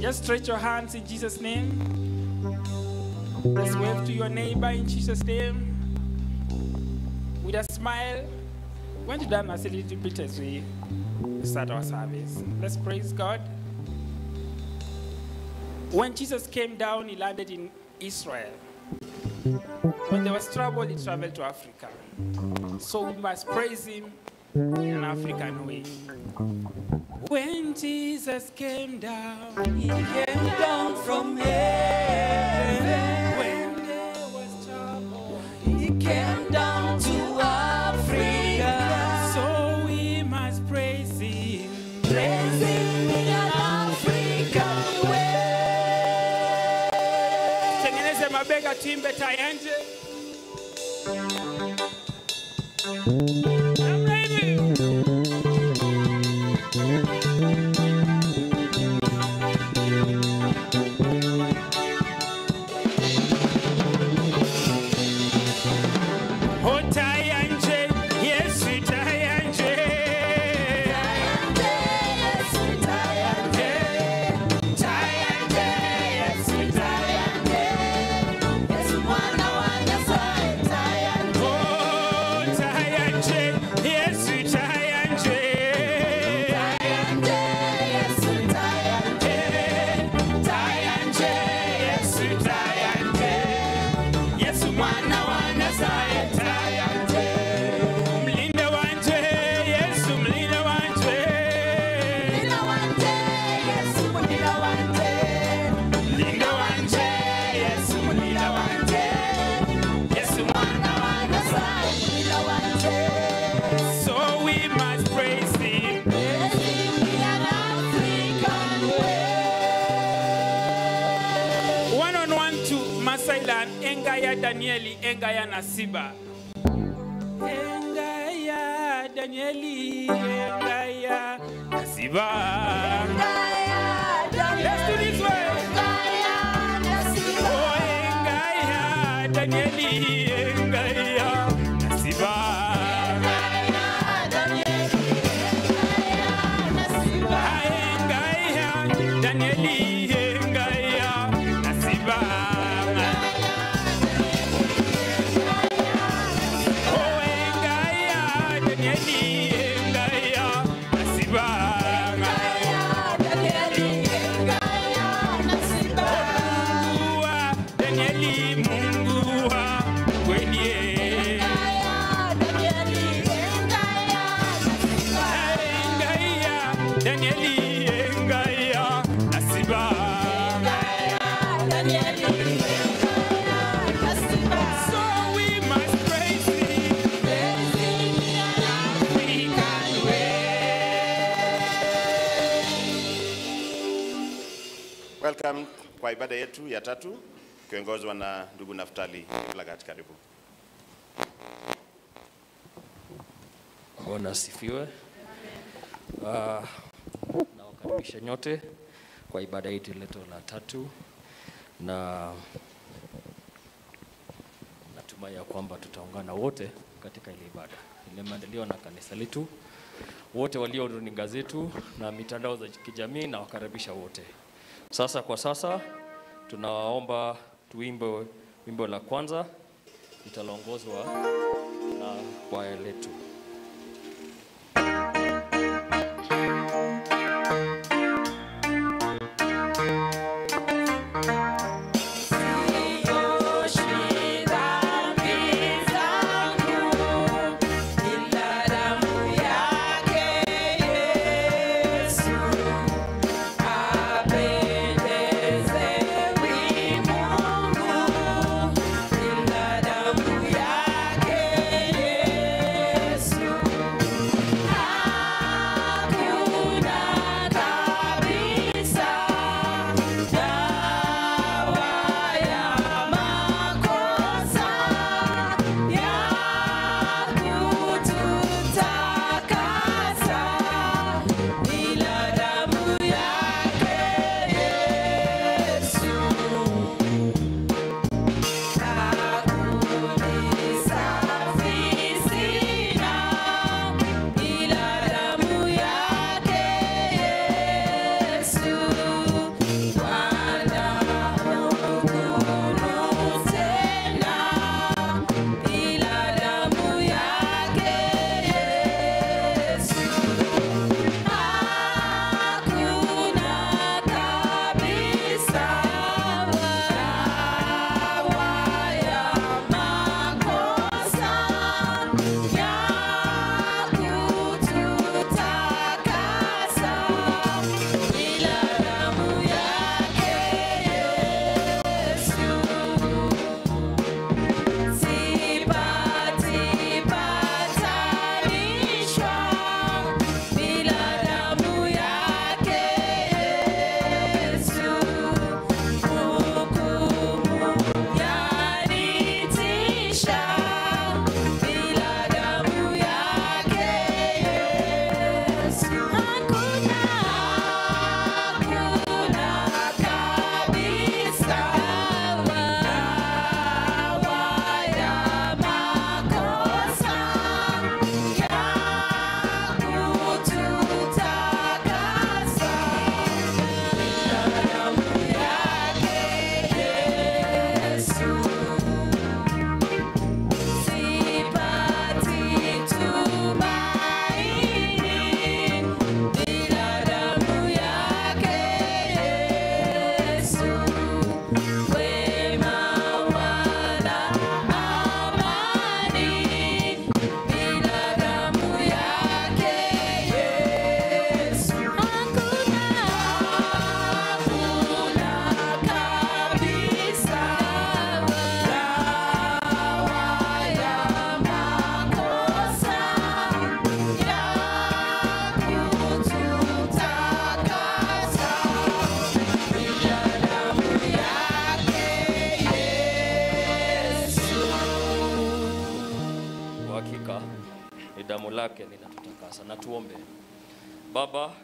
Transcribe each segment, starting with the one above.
Just stretch your hands in Jesus' name. Just wave to your neighbor in Jesus' name. With a smile. When to dance a little bit as we start our service. Let's praise God. When Jesus came down, he landed in Israel. When there was trouble, he traveled to Africa. So we must praise him an African way. When Jesus came down, He came down from heaven. when there was trouble, He came down to Africa. so we must praise him. Praising in an African way. Tengeneze mabega timbe tayanje. enga na nasiba. Danieli danieli let's do this way. oh engaya, danieli engaya, nasiba. Ya tatu kiongozwa na ndugu Naftali Lagat. Karibu. Bwana asifiwe. Uh, nawakaribisha nyote kwa ibada hii leto la tatu, na natumai ya kwamba tutaungana wote katika ile ibada imeandaliwa na kanisa letu. Wote walio runinga zetu na mitandao za kijamii nawakaribisha wote. Sasa kwa sasa tunawaomba tuimbe wimbo la kwanza litaloongozwa na kwaya letu.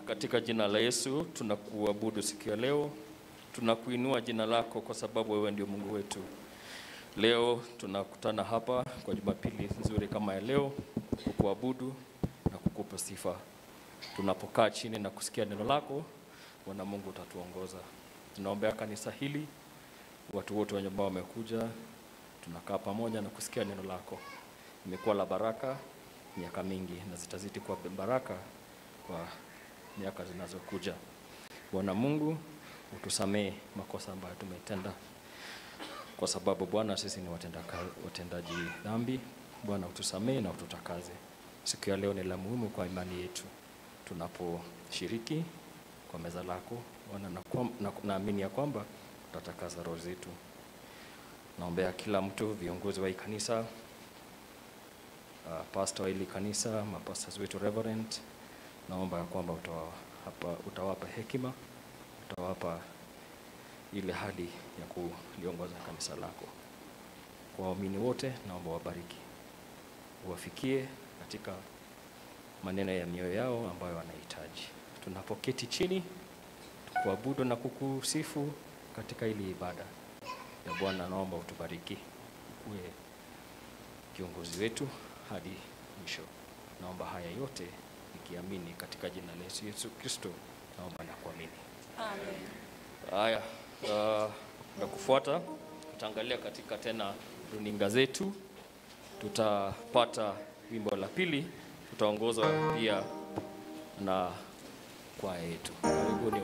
Katika jina la Yesu tunakuabudu siku ya leo, tunakuinua jina lako kwa sababu wewe ndio Mungu wetu. Leo tunakutana hapa kwa Jumapili nzuri kama ya leo kukuabudu na kukupa sifa. Tunapokaa chini na kusikia neno lako, Bwana Mungu utatuongoza. Tunaombea kanisa hili, watu wote wenye ambao wamekuja, tunakaa pamoja na kusikia neno lako. Imekuwa la baraka miaka mingi na zitazidi kuwa baraka kwa miaka zinazokuja. Bwana Mungu, utusamee makosa ambayo tumetenda, kwa sababu Bwana, sisi ni watenda, watendaji dhambi. Bwana, utusamee na ututakaze. Siku ya leo ni la muhimu kwa imani yetu, tunaposhiriki kwa meza lako Bwana, na kwam- na- naamini ya kwamba tutatakaza roho zetu. Naombea kila mtu, viongozi wa kanisa, uh, pastor wa hili kanisa, mapastors wetu reverend, naomba ya kwamba utawapa, utawapa hekima, utawapa ile hali ya kuliongoza kanisa lako. Kwa waumini wote, naomba wabariki, uwafikie katika maneno ya mioyo yao ambayo wanahitaji. Tunapoketi chini kuabudu na kukusifu katika ile ibada ya Bwana, naomba utubariki, uwe kiongozi wetu hadi mwisho. Naomba haya yote nikiamini katika jina la Yesu Kristo, naomba na kuamini. Haya, uh, na kufuata tutaangalia katika tena runinga zetu, tutapata wimbo la pili, tutaongozwa pia na kwaya yetu. Karibuni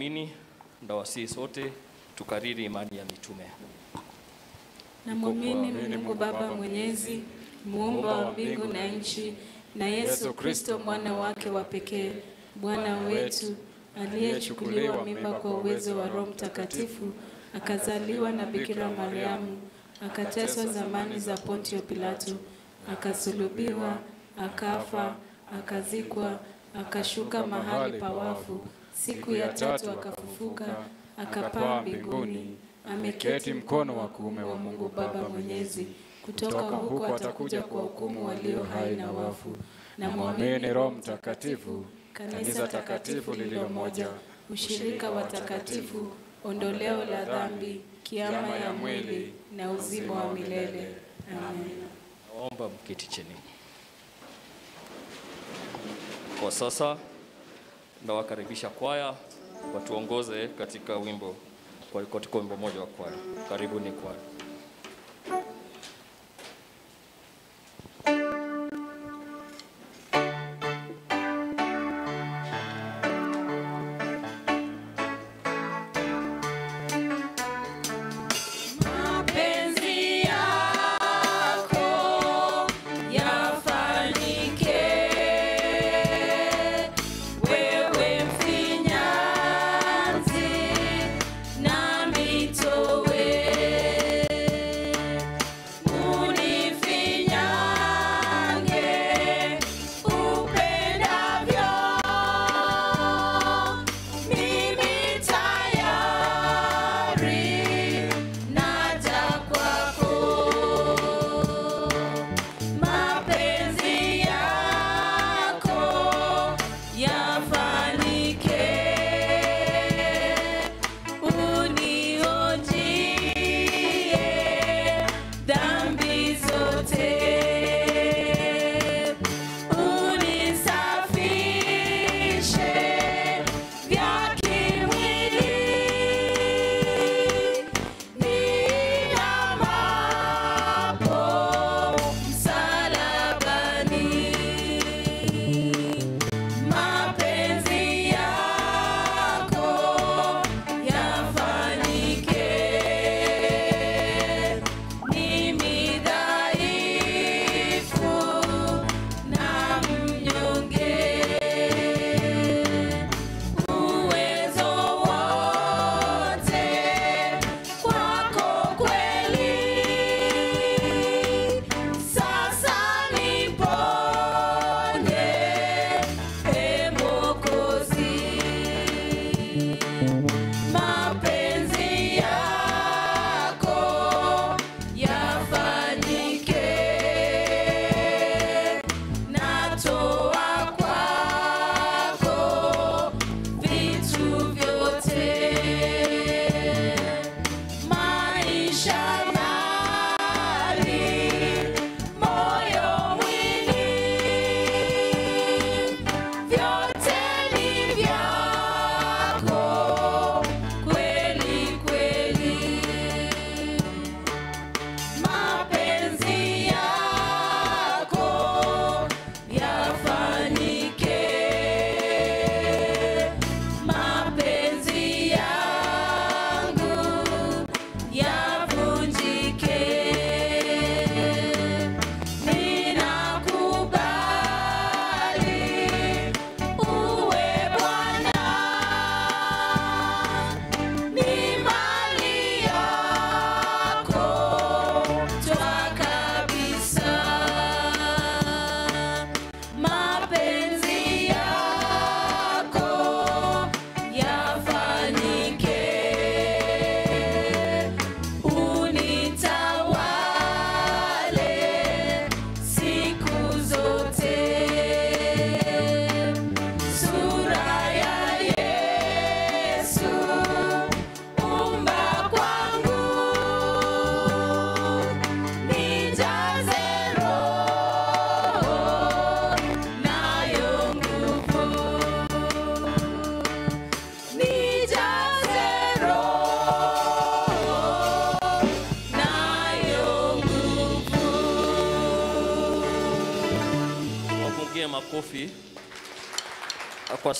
wale na wasii sote tukariri imani ya mitume. Namwamini Mungu Baba Mwenyezi, muumba wa mbingu na nchi, na Yesu Kristo mwana wake wa pekee, Bwana wetu aliyechukuliwa mimba kwa uwezo wa Roho Mtakatifu, akazaliwa na Bikira Mariamu, akateswa zamani za Pontio Pilato, akasulubiwa, akafa, akazikwa, akashuka mahali pa wafu, siku ya tatu akafufuka, akapaa mbinguni, ameketi mkono wa kuume wa Mungu Baba Mwenyezi. Kutoka huko atakuja kwa hukumu walio hai na wafu. Na mwamini Roho Mtakatifu, kanisa takatifu lililo moja, ushirika wa takatifu, ondoleo la dhambi, kiama ya mwili na uzima wa milele. Amen. Naomba mketi chini. Kwa sasa nawakaribisha kwaya watuongoze katika wimbo katika wimbo moja wa kwaya. Karibuni kwaya.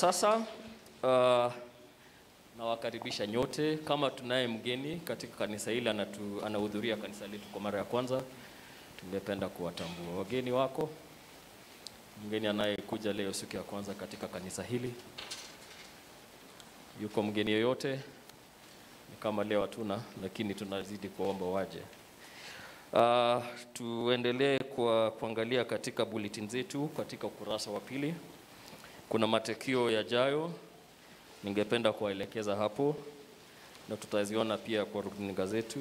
Sasa uh, nawakaribisha nyote. Kama tunaye mgeni katika kanisa hili anahudhuria kanisa letu kwa mara ya kwanza, tungependa kuwatambua wageni wako. Mgeni anayekuja leo siku ya kwanza katika kanisa hili, yuko mgeni yoyote? Ni kama leo hatuna, lakini tunazidi kuomba waje. Uh, tuendelee kwa kuangalia katika bulletin zetu katika ukurasa wa pili. Kuna matukio yajayo, ningependa kuwaelekeza hapo na tutaziona pia kwa runinga zetu.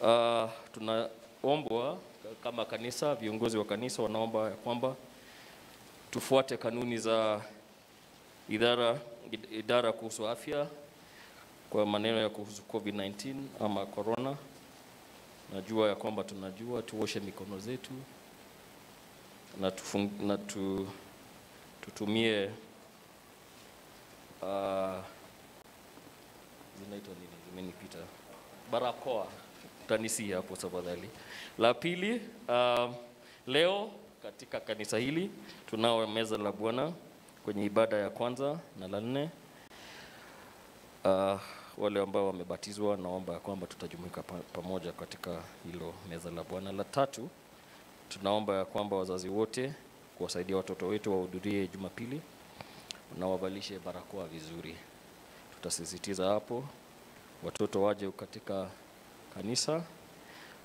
Uh, tunaombwa kama kanisa, viongozi wa kanisa wanaomba ya kwamba tufuate kanuni za idara, idara kuhusu afya kwa maneno ya kuhusu COVID-19 ama corona. Najua ya kwamba tunajua tuoshe mikono zetu na, tufung, na tu, tutumie uh, zinaitwa nini, zimenipita, barakoa. tanisi hapo tafadhali. La pili, uh, leo katika kanisa hili tunao meza la Bwana kwenye ibada ya kwanza na la nne. Uh, wale ambao wamebatizwa naomba ya kwamba tutajumuika pa, pamoja katika hilo meza la Bwana. La tatu, tunaomba ya kwamba wazazi wote kuwasaidia watoto wetu wahudhurie Jumapili na wavalishe barakoa vizuri. Tutasisitiza hapo, watoto waje katika kanisa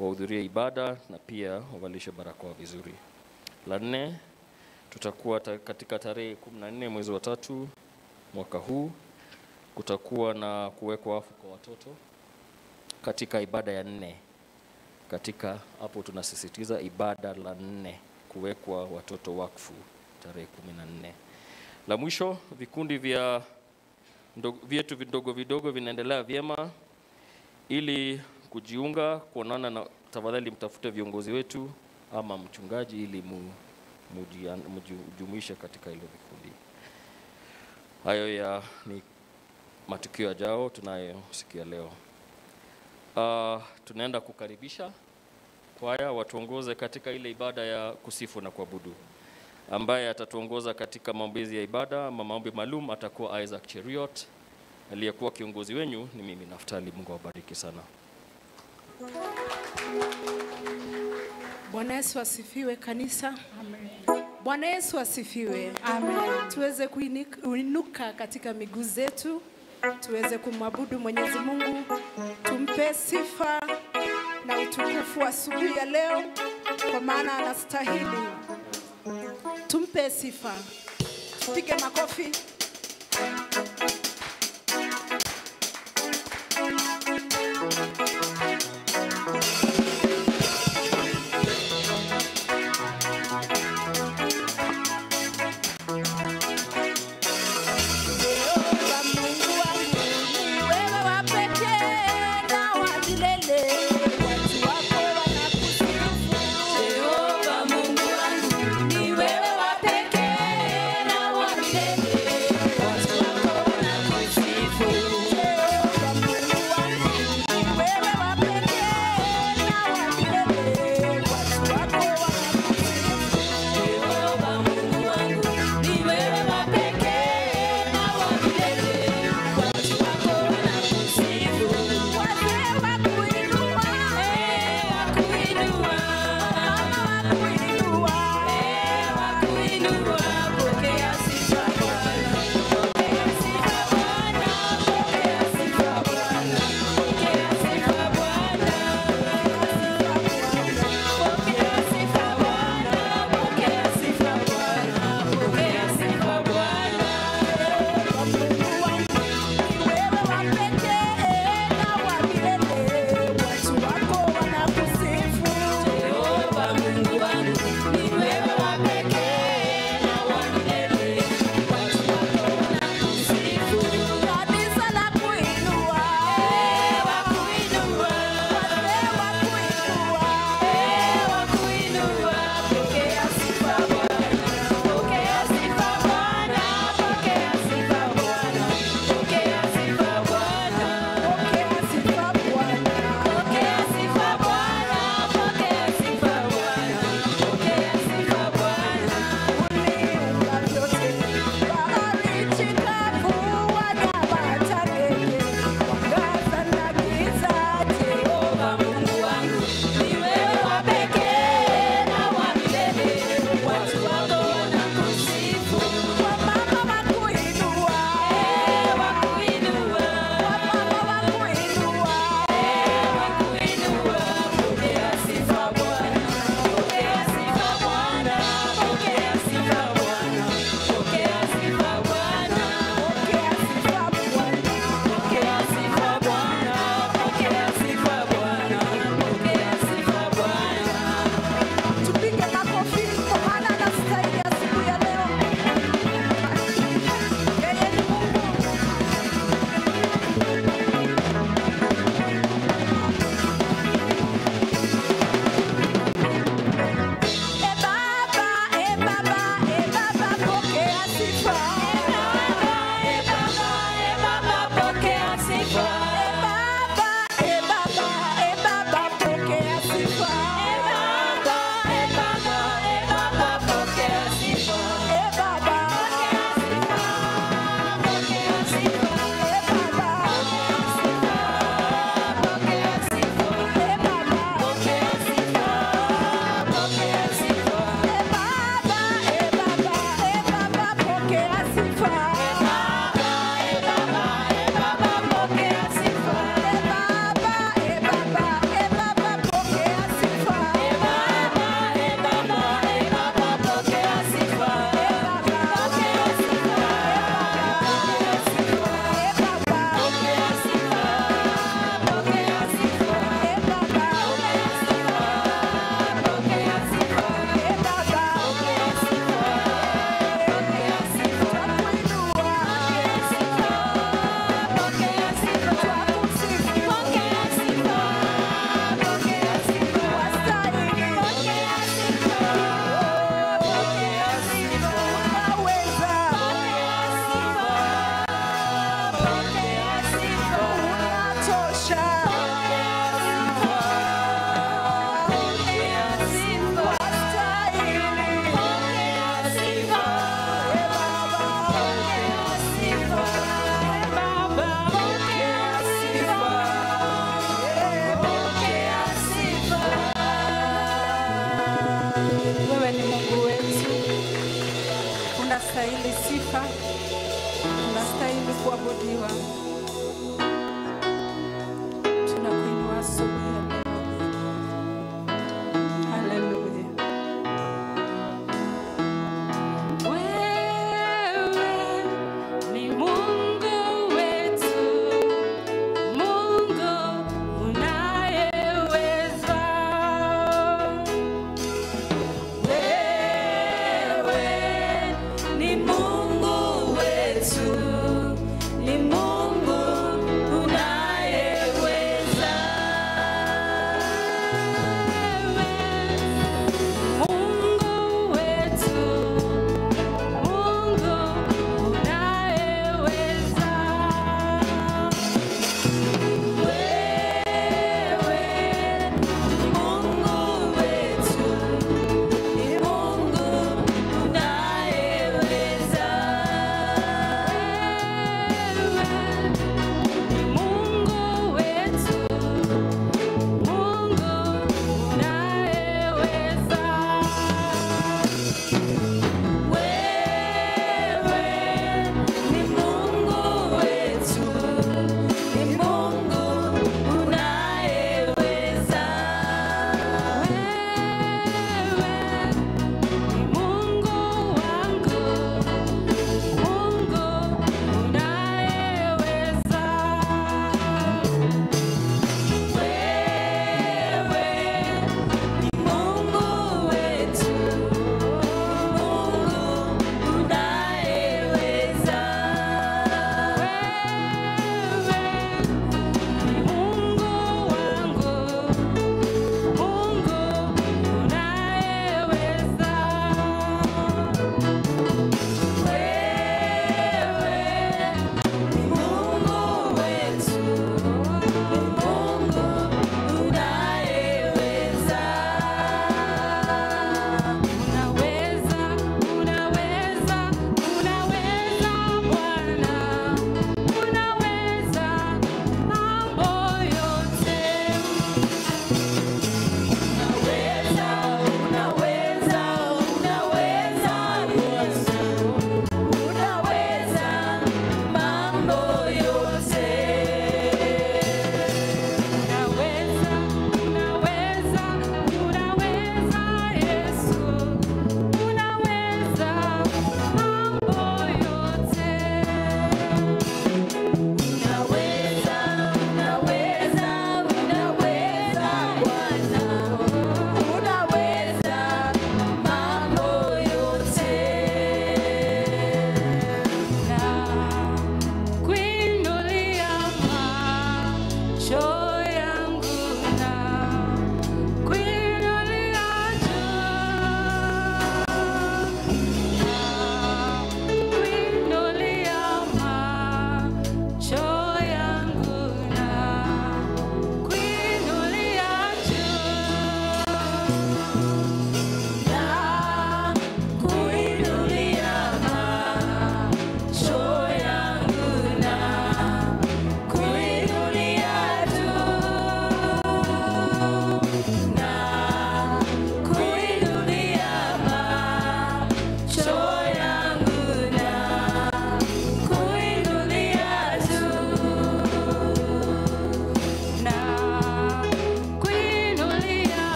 wahudhurie ibada na pia wavalishe barakoa vizuri. La nne, tutakuwa ta, katika tarehe 14 mwezi wa tatu mwaka huu kutakuwa na kuwekwa wafu kwa watoto katika ibada ya nne. Katika hapo tunasisitiza ibada la nne, kuwekwa watoto wakfu tarehe kumi na nne. La mwisho, vikundi vya vyetu vidogo vidogo vinaendelea vyema. Ili kujiunga kuonana na, tafadhali mtafute viongozi wetu ama mchungaji ili mu, mujumuishe katika hilo vikundi. Hayo ya ni matukio yajao tunayosikia leo. Uh, tunaenda kukaribisha kwaya watuongoze katika ile ibada ya kusifu na kuabudu. Ambaye atatuongoza katika maombezi ya ibada ama maombi maalum atakuwa Isaac Cheriot. Aliyekuwa kiongozi wenyu ni mimi Naftali. Mungu awabariki sana. Bwana Yesu asifiwe kanisa. Amen. Bwana Yesu asifiwe. Amen. Tuweze kuinuka katika miguu zetu, tuweze kumwabudu Mwenyezi Mungu, tumpe sifa na utukufu asubuhi ya leo, kwa maana anastahili. Tumpe sifa, tupige makofi.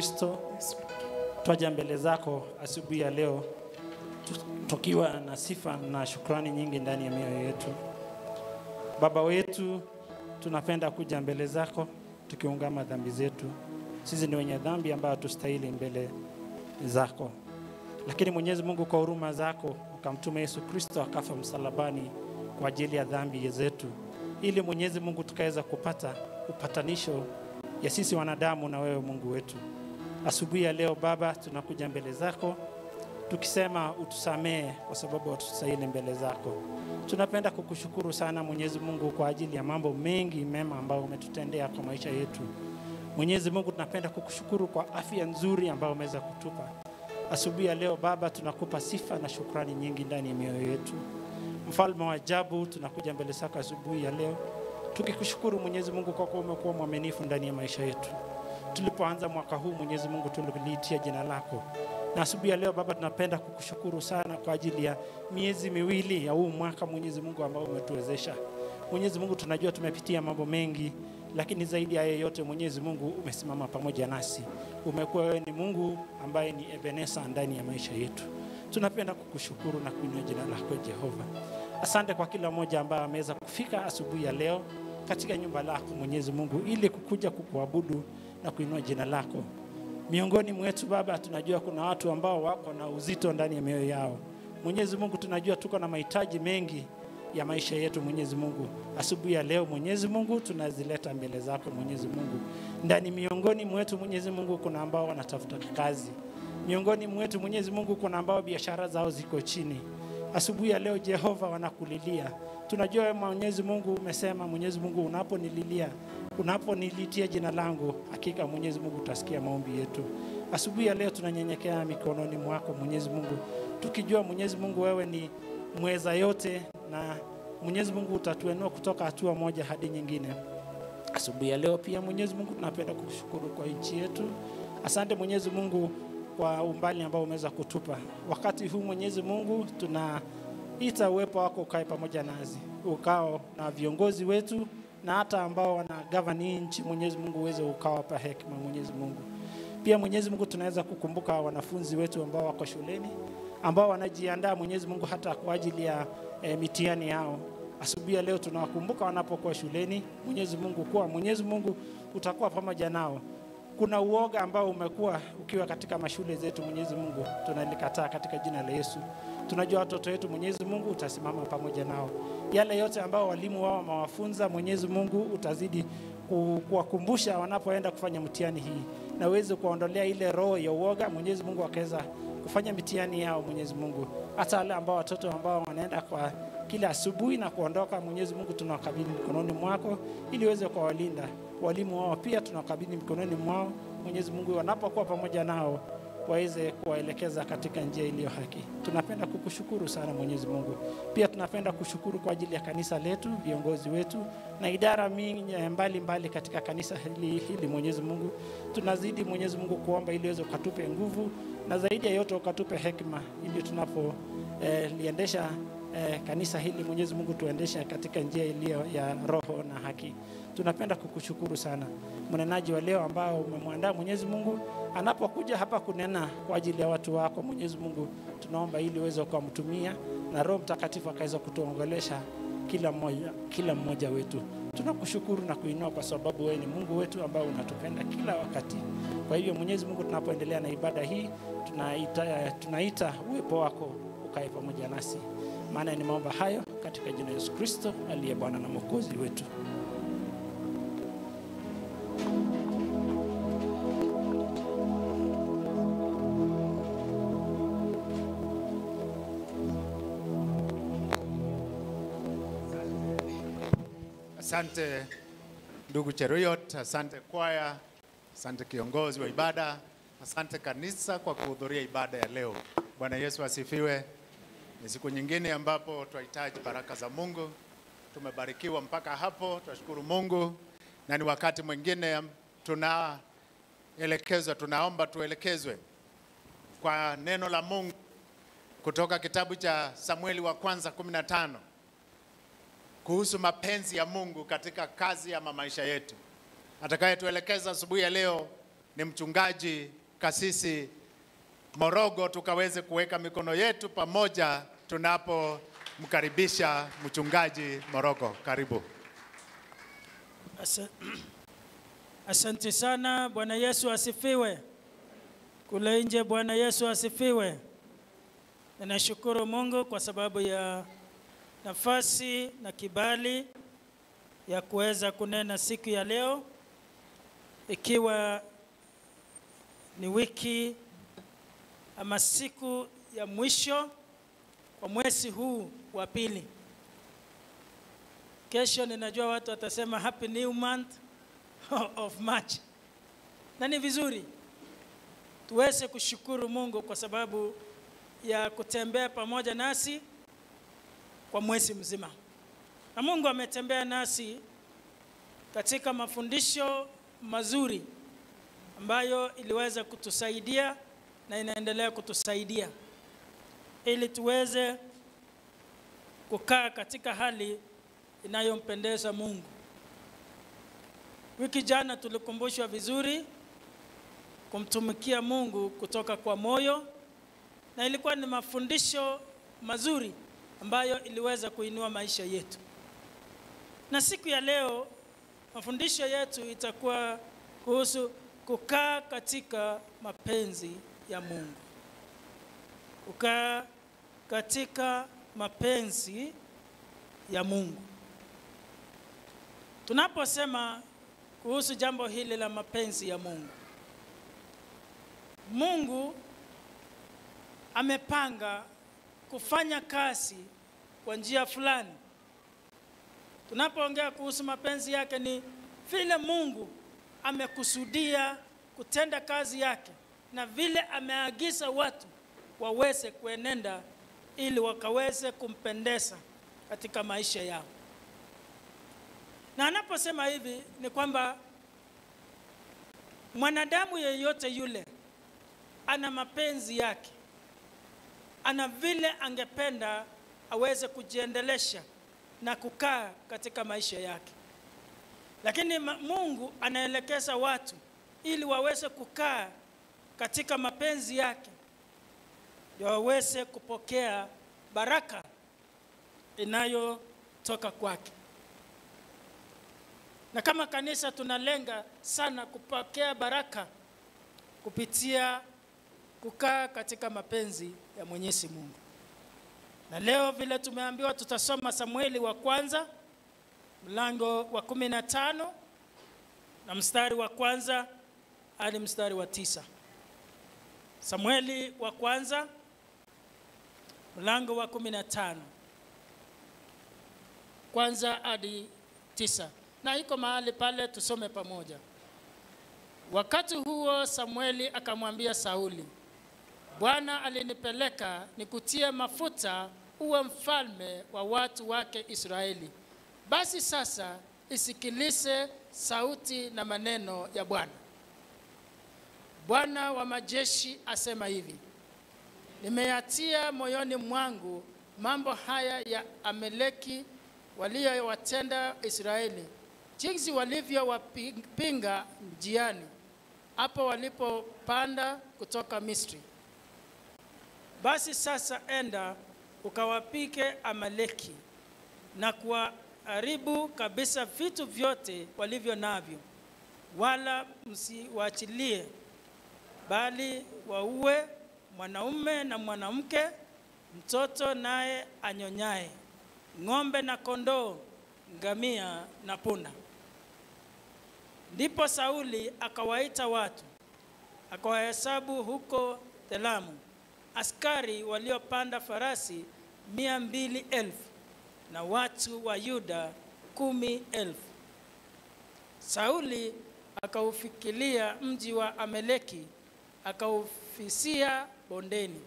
Kristo, twaja mbele zako asubuhi ya leo tukiwa na sifa na shukrani nyingi ndani ya mioyo yetu. Baba wetu, tunapenda kuja mbele zako tukiungama dhambi zetu. Sisi ni wenye dhambi ambayo hatustahili mbele zako, lakini Mwenyezi Mungu kwa huruma zako ukamtuma Yesu Kristo akafa msalabani kwa ajili ya dhambi zetu, ili Mwenyezi Mungu tukaweza kupata upatanisho ya sisi wanadamu na wewe Mungu wetu. Asubuhi ya leo Baba, tunakuja mbele zako tukisema utusamee kwa sababu hatustahili mbele zako. Tunapenda kukushukuru sana Mwenyezi Mungu kwa ajili ya mambo mengi mema ambayo umetutendea kwa maisha yetu. Mwenyezi Mungu, tunapenda kukushukuru kwa afya nzuri ambayo umeweza kutupa. Asubuhi ya leo Baba, tunakupa sifa na shukrani nyingi ndani ya mioyo yetu. Mfalme wa ajabu, tunakuja mbele zako asubuhi ya leo tukikushukuru Mwenyezi Mungu kwa kuwa umekuwa mwaminifu ndani ya maisha yetu. Tulipoanza mwaka huu Mwenyezi Mungu, tuliitia jina lako, na asubuhi ya leo Baba, tunapenda kukushukuru sana kwa ajili ya miezi miwili ya huu mwaka Mwenyezi Mungu ambao umetuwezesha. Mwenyezi Mungu, tunajua tumepitia mambo mengi, lakini zaidi ya yote Mwenyezi Mungu umesimama pamoja nasi. Umekuwa wewe ni Mungu ambaye ni Ebenesa ndani ya maisha yetu. Tunapenda kukushukuru na kuinua jina lako Jehova. Asante kwa kila mmoja ambaye ameweza kufika asubuhi ya leo katika nyumba lako Mwenyezi Mungu, ili kukuja kukuabudu na kuinua jina lako. Miongoni mwetu Baba, tunajua kuna watu ambao wako na uzito ndani ya mioyo yao. Mwenyezi Mungu, tunajua tuko na mahitaji mengi ya maisha yetu Mwenyezi Mungu. Asubuhi ya leo Mwenyezi Mungu, tunazileta mbele zako Mwenyezi Mungu. Ndani miongoni mwetu Mwenyezi Mungu, kuna ambao wanatafuta kazi. Miongoni mwetu Mwenyezi Mungu, kuna ambao biashara zao ziko chini. Asubuhi ya leo Jehova, wanakulilia. Tunajua Mwenyezi Mungu umesema, Mwenyezi Mungu, unaponililia unaponilitia jina langu, hakika Mwenyezi Mungu utasikia maombi yetu. Asubuhi ya leo tunanyenyekea mikononi mwako Mwenyezi Mungu, tukijua Mwenyezi Mungu wewe ni mweza yote, na Mwenyezi Mungu utatuenua kutoka hatua moja hadi nyingine. Asubuhi ya leo pia Mwenyezi Mungu tunapenda kushukuru kwa nchi yetu. Asante Mwenyezi Mungu kwa umbali ambao umeweza kutupa wakati huu. Mwenyezi Mungu tunaita uwepo wako ukae pamoja nasi, ukao na viongozi wetu na hata ambao wana govern nchi. Mwenyezi Mungu uweze ukawapa hekima Mwenyezi Mungu. Pia Mwenyezi Mungu tunaweza kukumbuka wanafunzi wetu ambao wako shuleni ambao wanajiandaa Mwenyezi Mungu hata kwa ajili ya e, mitihani yao. Asubuhi ya leo tunawakumbuka wanapokuwa shuleni. Mwenyezi Mungu kuwa Mwenyezi Mungu utakuwa pamoja nao. Kuna uoga ambao umekuwa ukiwa katika mashule zetu, Mwenyezi Mungu tunalikataa katika jina la Yesu. Tunajua watoto wetu, Mwenyezi Mungu utasimama pamoja nao. Yale yote ambao walimu wao wamewafunza, Mwenyezi Mungu utazidi kuwakumbusha wanapoenda kufanya mtihani hii, na uweze kuwaondolea ile roho ya uoga, Mwenyezi Mungu akaweza kufanya mitihani yao, Mwenyezi Mungu. Hata wale ambao watoto ambao wanaenda kwa kila asubuhi na kuondoka, Mwenyezi Mungu tunawakabidhi mikononi mwako ili uweze kuwalinda. Walimu wao pia tunawakabidhi mikononi mwao, Mwenyezi Mungu, wanapokuwa pamoja nao waweze kuwaelekeza katika njia iliyo haki. Tunapenda kukushukuru sana Mwenyezi Mungu. Pia tunapenda kushukuru kwa ajili ya kanisa letu, viongozi wetu na idara mbalimbali mbali mbali katika kanisa hili, hili Mwenyezi Mungu. Tunazidi Mwenyezi Mungu kuomba ili uweze ukatupe nguvu na zaidi ya yote ukatupe hekima ili tunapo eh, liendesha eh, kanisa hili Mwenyezi Mungu tuendeshe katika njia iliyo ya roho na haki. Tunapenda kukushukuru sana mnenaji wa leo ambao umemwandaa Mwenyezi Mungu anapokuja hapa kunena kwa ajili ya watu wako Mwenyezi Mungu, tunaomba ili uweze ukamtumia na Roho Mtakatifu akaweza kutuongelesha kila mmoja, kila mmoja wetu. Tunakushukuru na kuinua kwa sababu wewe ni Mungu wetu ambao unatupenda kila wakati. Kwa hivyo Mwenyezi Mungu, tunapoendelea na ibada hii tunaita, tunaita uwepo wako ukae pamoja nasi, maana ni maomba hayo katika jina Yesu Kristo aliye Bwana na Mwokozi wetu. Asante ndugu cheruyot asante kwaya, asante kiongozi wa ibada, asante kanisa kwa kuhudhuria ibada ya leo. Bwana Yesu asifiwe. Ni siku nyingine ambapo twahitaji baraka za Mungu. Tumebarikiwa mpaka hapo, twashukuru Mungu, na ni wakati mwingine tunaelekezwa, tunaomba tuelekezwe kwa neno la Mungu kutoka kitabu cha Samueli wa kwanza 15 kuhusu mapenzi ya Mungu katika kazi ama maisha yetu. Atakayetuelekeza asubuhi ya leo ni mchungaji kasisi Morogo, tukaweze kuweka mikono yetu pamoja tunapomkaribisha mchungaji Morogo. Karibu. Asa- Asante sana. Bwana Yesu asifiwe. Kule nje, Bwana Yesu asifiwe. Ninashukuru Mungu kwa sababu ya nafasi na kibali ya kuweza kunena siku ya leo, ikiwa ni wiki ama siku ya mwisho kwa mwezi huu wa pili. Kesho ninajua watu watasema happy new month of March, na ni vizuri tuweze kushukuru Mungu kwa sababu ya kutembea pamoja nasi kwa mwezi mzima, na Mungu ametembea nasi katika mafundisho mazuri ambayo iliweza kutusaidia na inaendelea kutusaidia. Ili tuweze kukaa katika hali inayompendeza Mungu. Wiki jana tulikumbushwa vizuri kumtumikia Mungu kutoka kwa moyo, na ilikuwa ni mafundisho mazuri ambayo iliweza kuinua maisha yetu. Na siku ya leo mafundisho yetu itakuwa kuhusu kukaa katika mapenzi ya Mungu, kukaa katika mapenzi ya Mungu. Tunaposema kuhusu jambo hili la mapenzi ya Mungu, Mungu amepanga kufanya kazi kwa njia fulani. Tunapoongea kuhusu mapenzi yake, ni vile Mungu amekusudia kutenda kazi yake na vile ameagiza watu waweze kuenenda ili wakaweze kumpendeza katika maisha yao. Na anaposema hivi ni kwamba mwanadamu yeyote yule ana mapenzi yake, ana vile angependa aweze kujiendelesha na kukaa katika maisha yake, lakini Mungu anaelekeza watu ili waweze kukaa katika mapenzi yake, waweze kupokea baraka inayotoka kwake. Na kama kanisa tunalenga sana kupokea baraka kupitia kukaa katika mapenzi ya Mwenyezi Mungu. Na leo vile tumeambiwa tutasoma Samueli wa kwanza mlango wa kumi na tano na mstari wa kwanza hadi mstari wa tisa. Samueli wa kwanza mlango wa kumi na tano kwanza hadi tisa, na iko mahali pale tusome pamoja. Wakati huo Samueli akamwambia Sauli, Bwana alinipeleka nikutie mafuta uwe mfalme wa watu wake Israeli. Basi sasa isikilize sauti na maneno ya Bwana. Bwana wa majeshi asema hivi: Nimeyatia moyoni mwangu mambo haya ya Ameleki waliyowatenda Israeli, jinsi walivyowapinga njiani hapo walipopanda kutoka Misri. Basi sasa enda ukawapike Amaleki na kuwaharibu kabisa vitu vyote walivyo navyo, wala msiwaachilie, bali waue mwanaume na mwanamke, mtoto naye anyonyaye, ng'ombe na kondoo, ngamia na punda. Ndipo Sauli akawaita watu, akawahesabu huko Telamu askari waliopanda farasi mia mbili elfu na watu wa Yuda kumi elfu. Sauli akaufikilia mji wa Ameleki, akaufisia bondeni.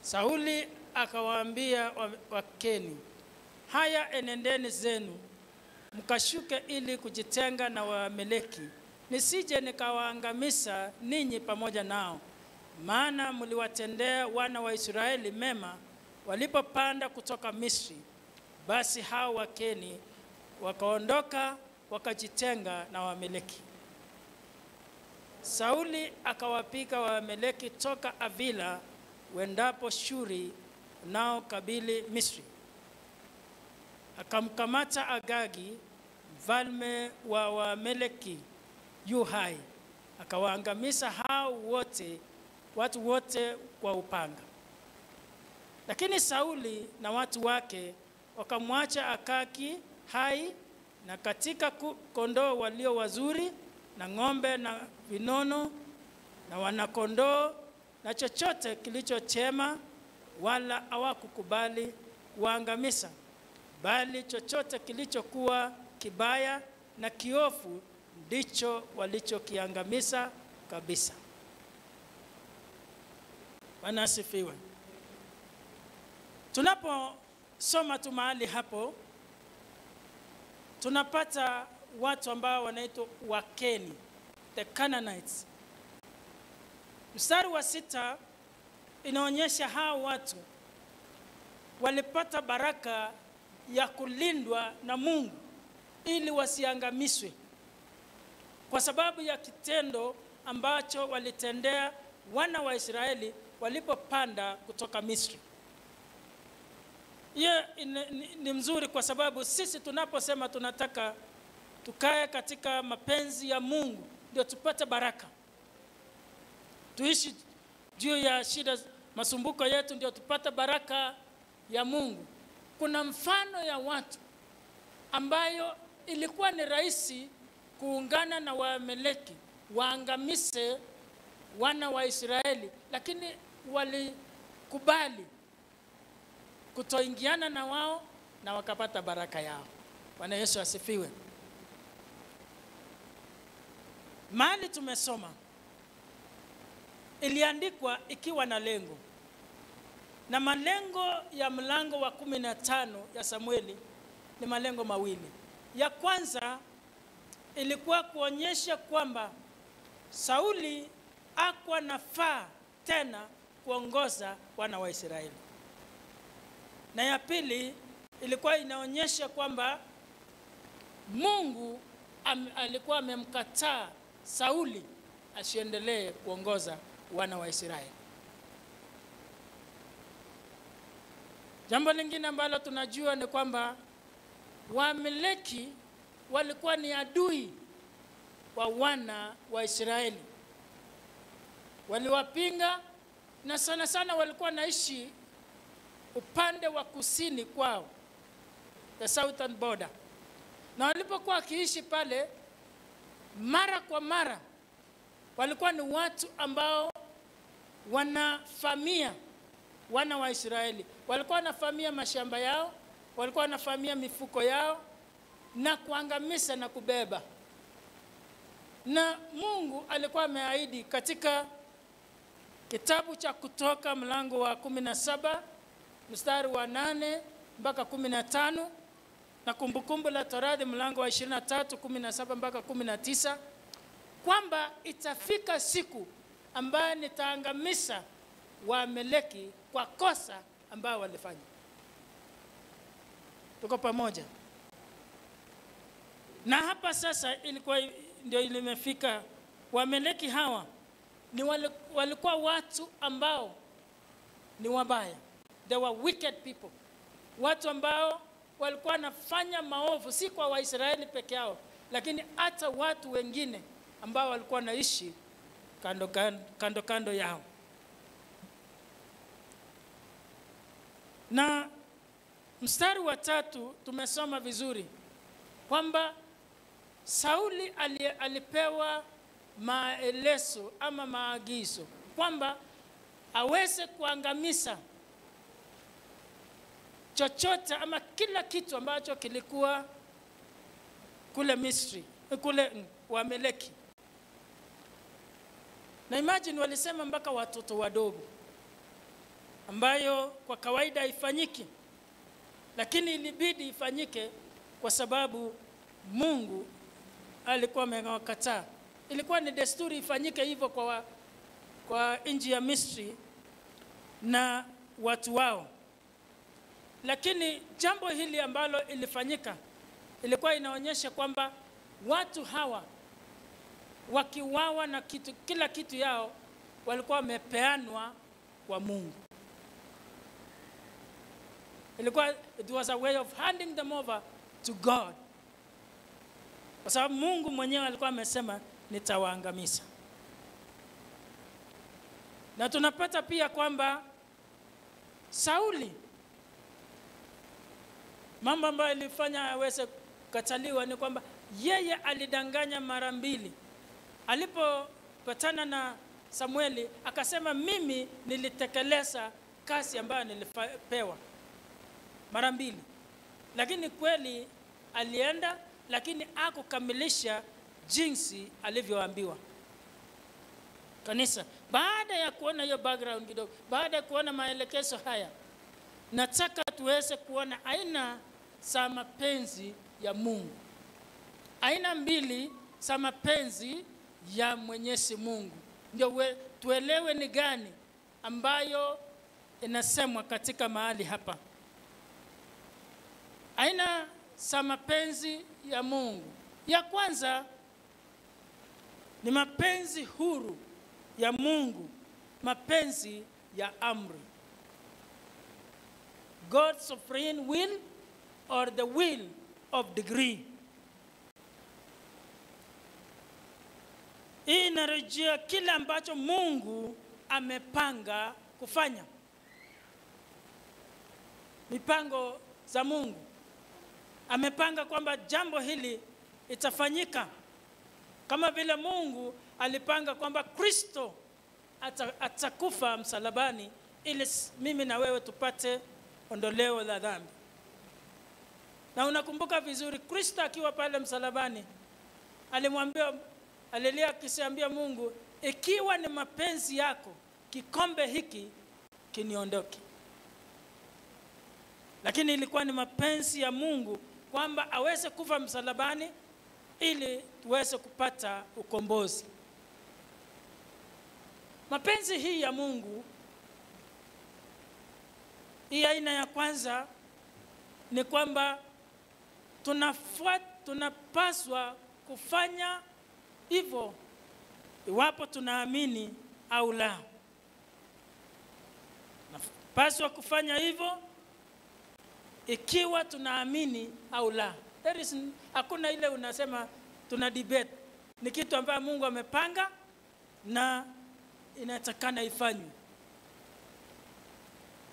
Sauli akawaambia Wakeni, haya enendeni zenu mkashuke ili kujitenga na wameleki nisije nikawaangamisa ninyi pamoja nao. Maana mliwatendea wana wa Israeli mema walipopanda kutoka Misri. Basi hao Wakeni wakaondoka wakajitenga na wameleki Sauli akawapiga wameleki toka Avila wendapo Shuri nao kabili Misri. Akamkamata Agagi mfalme wa Wameleki yu hai, akawaangamiza hao wote watu wote kwa upanga. Lakini Sauli na watu wake wakamwacha Akaki hai na katika kondoo walio wazuri na ng'ombe na vinono na wanakondoo na chochote kilichochema, wala hawakukubali kuangamiza, bali chochote kilichokuwa kibaya na kiofu ndicho walichokiangamiza kabisa. Bwana asifiwe. Tunaposoma tu mahali hapo tunapata watu ambao wanaitwa Wakeni, the Canaanites. Mstari wa sita inaonyesha hao watu walipata baraka ya kulindwa na Mungu ili wasiangamiswe kwa sababu ya kitendo ambacho walitendea wana wa Israeli walipopanda kutoka Misri. Hiyo ni, mzuri kwa sababu sisi tunaposema tunataka tukae katika mapenzi ya Mungu ndio tupate baraka, tuishi juu ya shida masumbuko yetu ndio tupate baraka ya Mungu. Kuna mfano ya watu ambayo ilikuwa ni rahisi kuungana na Waameleki waangamise wana wa Israeli, lakini walikubali kutoingiana na wao na wakapata baraka yao. Bwana Yesu asifiwe. Mahali tumesoma iliandikwa ikiwa na lengo, na malengo ya mlango wa kumi na tano ya Samueli ni malengo mawili. Ya kwanza ilikuwa kuonyesha kwamba Sauli akwa nafaa tena kuongoza wana wa Israeli, na ya pili ilikuwa inaonyesha kwamba Mungu am, alikuwa amemkataa Sauli asiendelee kuongoza wana wa Israeli. Jambo lingine ambalo tunajua ni kwamba Waameleki walikuwa ni adui wa wana wa Israeli, waliwapinga na sana sana walikuwa naishi upande wa kusini kwao, the southern border, na walipokuwa wakiishi pale, mara kwa mara walikuwa ni watu ambao wanafamia wana wa Israeli, walikuwa wanafamia mashamba yao, walikuwa wanafamia mifuko yao na kuangamiza na kubeba. Na Mungu alikuwa ameahidi katika kitabu cha Kutoka mlango wa kumi na saba mstari wa nane mpaka kumi na tano na Kumbukumbu la Torati mlango wa 23 17 mpaka 19 kwamba itafika siku ambayo nitaangamiza Waameleki kwa kosa ambayo walifanya. Tuko pamoja? Na hapa sasa ilikuwa ndio limefika. Wameleki hawa ni wali- walikuwa watu ambao ni wabaya, they were wicked people, watu ambao walikuwa wanafanya maovu si kwa Waisraeli peke yao, lakini hata watu wengine ambao walikuwa wanaishi kando, kando, kando, kando yao. Na mstari wa tatu tumesoma vizuri kwamba Sauli alipewa maelezo ama maagizo kwamba aweze kuangamiza chochote ama kila kitu ambacho kilikuwa kule Misri, kule Wameleki. Na imagine walisema mpaka watoto wadogo, ambayo kwa kawaida haifanyiki, lakini ilibidi ifanyike kwa sababu Mungu alikuwa amewakataa. Ilikuwa ni desturi ifanyike hivyo kwa, wa, kwa nchi ya Misri na watu wao, lakini jambo hili ambalo ilifanyika ilikuwa inaonyesha kwamba watu hawa wakiwawa na kitu, kila kitu yao walikuwa wamepeanwa kwa Mungu. Ilikuwa, it was a way of handing them over to God, kwa sababu Mungu mwenyewe alikuwa amesema nitawaangamiza. Na tunapata pia kwamba Sauli, mambo ambayo ilifanya aweze kukataliwa ni kwamba yeye alidanganya mara mbili. Alipopatana na Samueli akasema, mimi nilitekeleza kazi ambayo nilipewa mara mbili, lakini kweli alienda, lakini akukamilisha jinsi alivyoambiwa. Kanisa, baada ya kuona hiyo background kidogo, baada ya kuona maelekezo haya, nataka tuweze kuona aina za mapenzi ya Mungu, aina mbili za mapenzi ya Mwenyezi Mungu, ndio tuelewe ni gani ambayo inasemwa katika mahali hapa. Aina za mapenzi ya Mungu, ya kwanza ni mapenzi huru ya Mungu, mapenzi ya amri. God's sovereign will or the will of degree. Hii inarejea kile ambacho Mungu amepanga kufanya, mipango za Mungu. Amepanga kwamba jambo hili itafanyika kama vile Mungu alipanga kwamba Kristo ata- atakufa msalabani ili mimi na wewe tupate ondoleo la dhambi. Na unakumbuka vizuri, Kristo akiwa pale msalabani alimwambia, alilia akisiambia Mungu, ikiwa ni mapenzi yako kikombe hiki kiniondoke. Lakini ilikuwa ni mapenzi ya Mungu kwamba aweze kufa msalabani ili tuweze kupata ukombozi. Mapenzi hii ya Mungu, hii aina ya kwanza ni kwamba tunafuat, tunapaswa kufanya hivyo iwapo tunaamini au la. Tunapaswa kufanya hivyo ikiwa tunaamini au la. There is, hakuna ile unasema tuna debate. Ni kitu ambayo Mungu amepanga na inatakana ifanywe.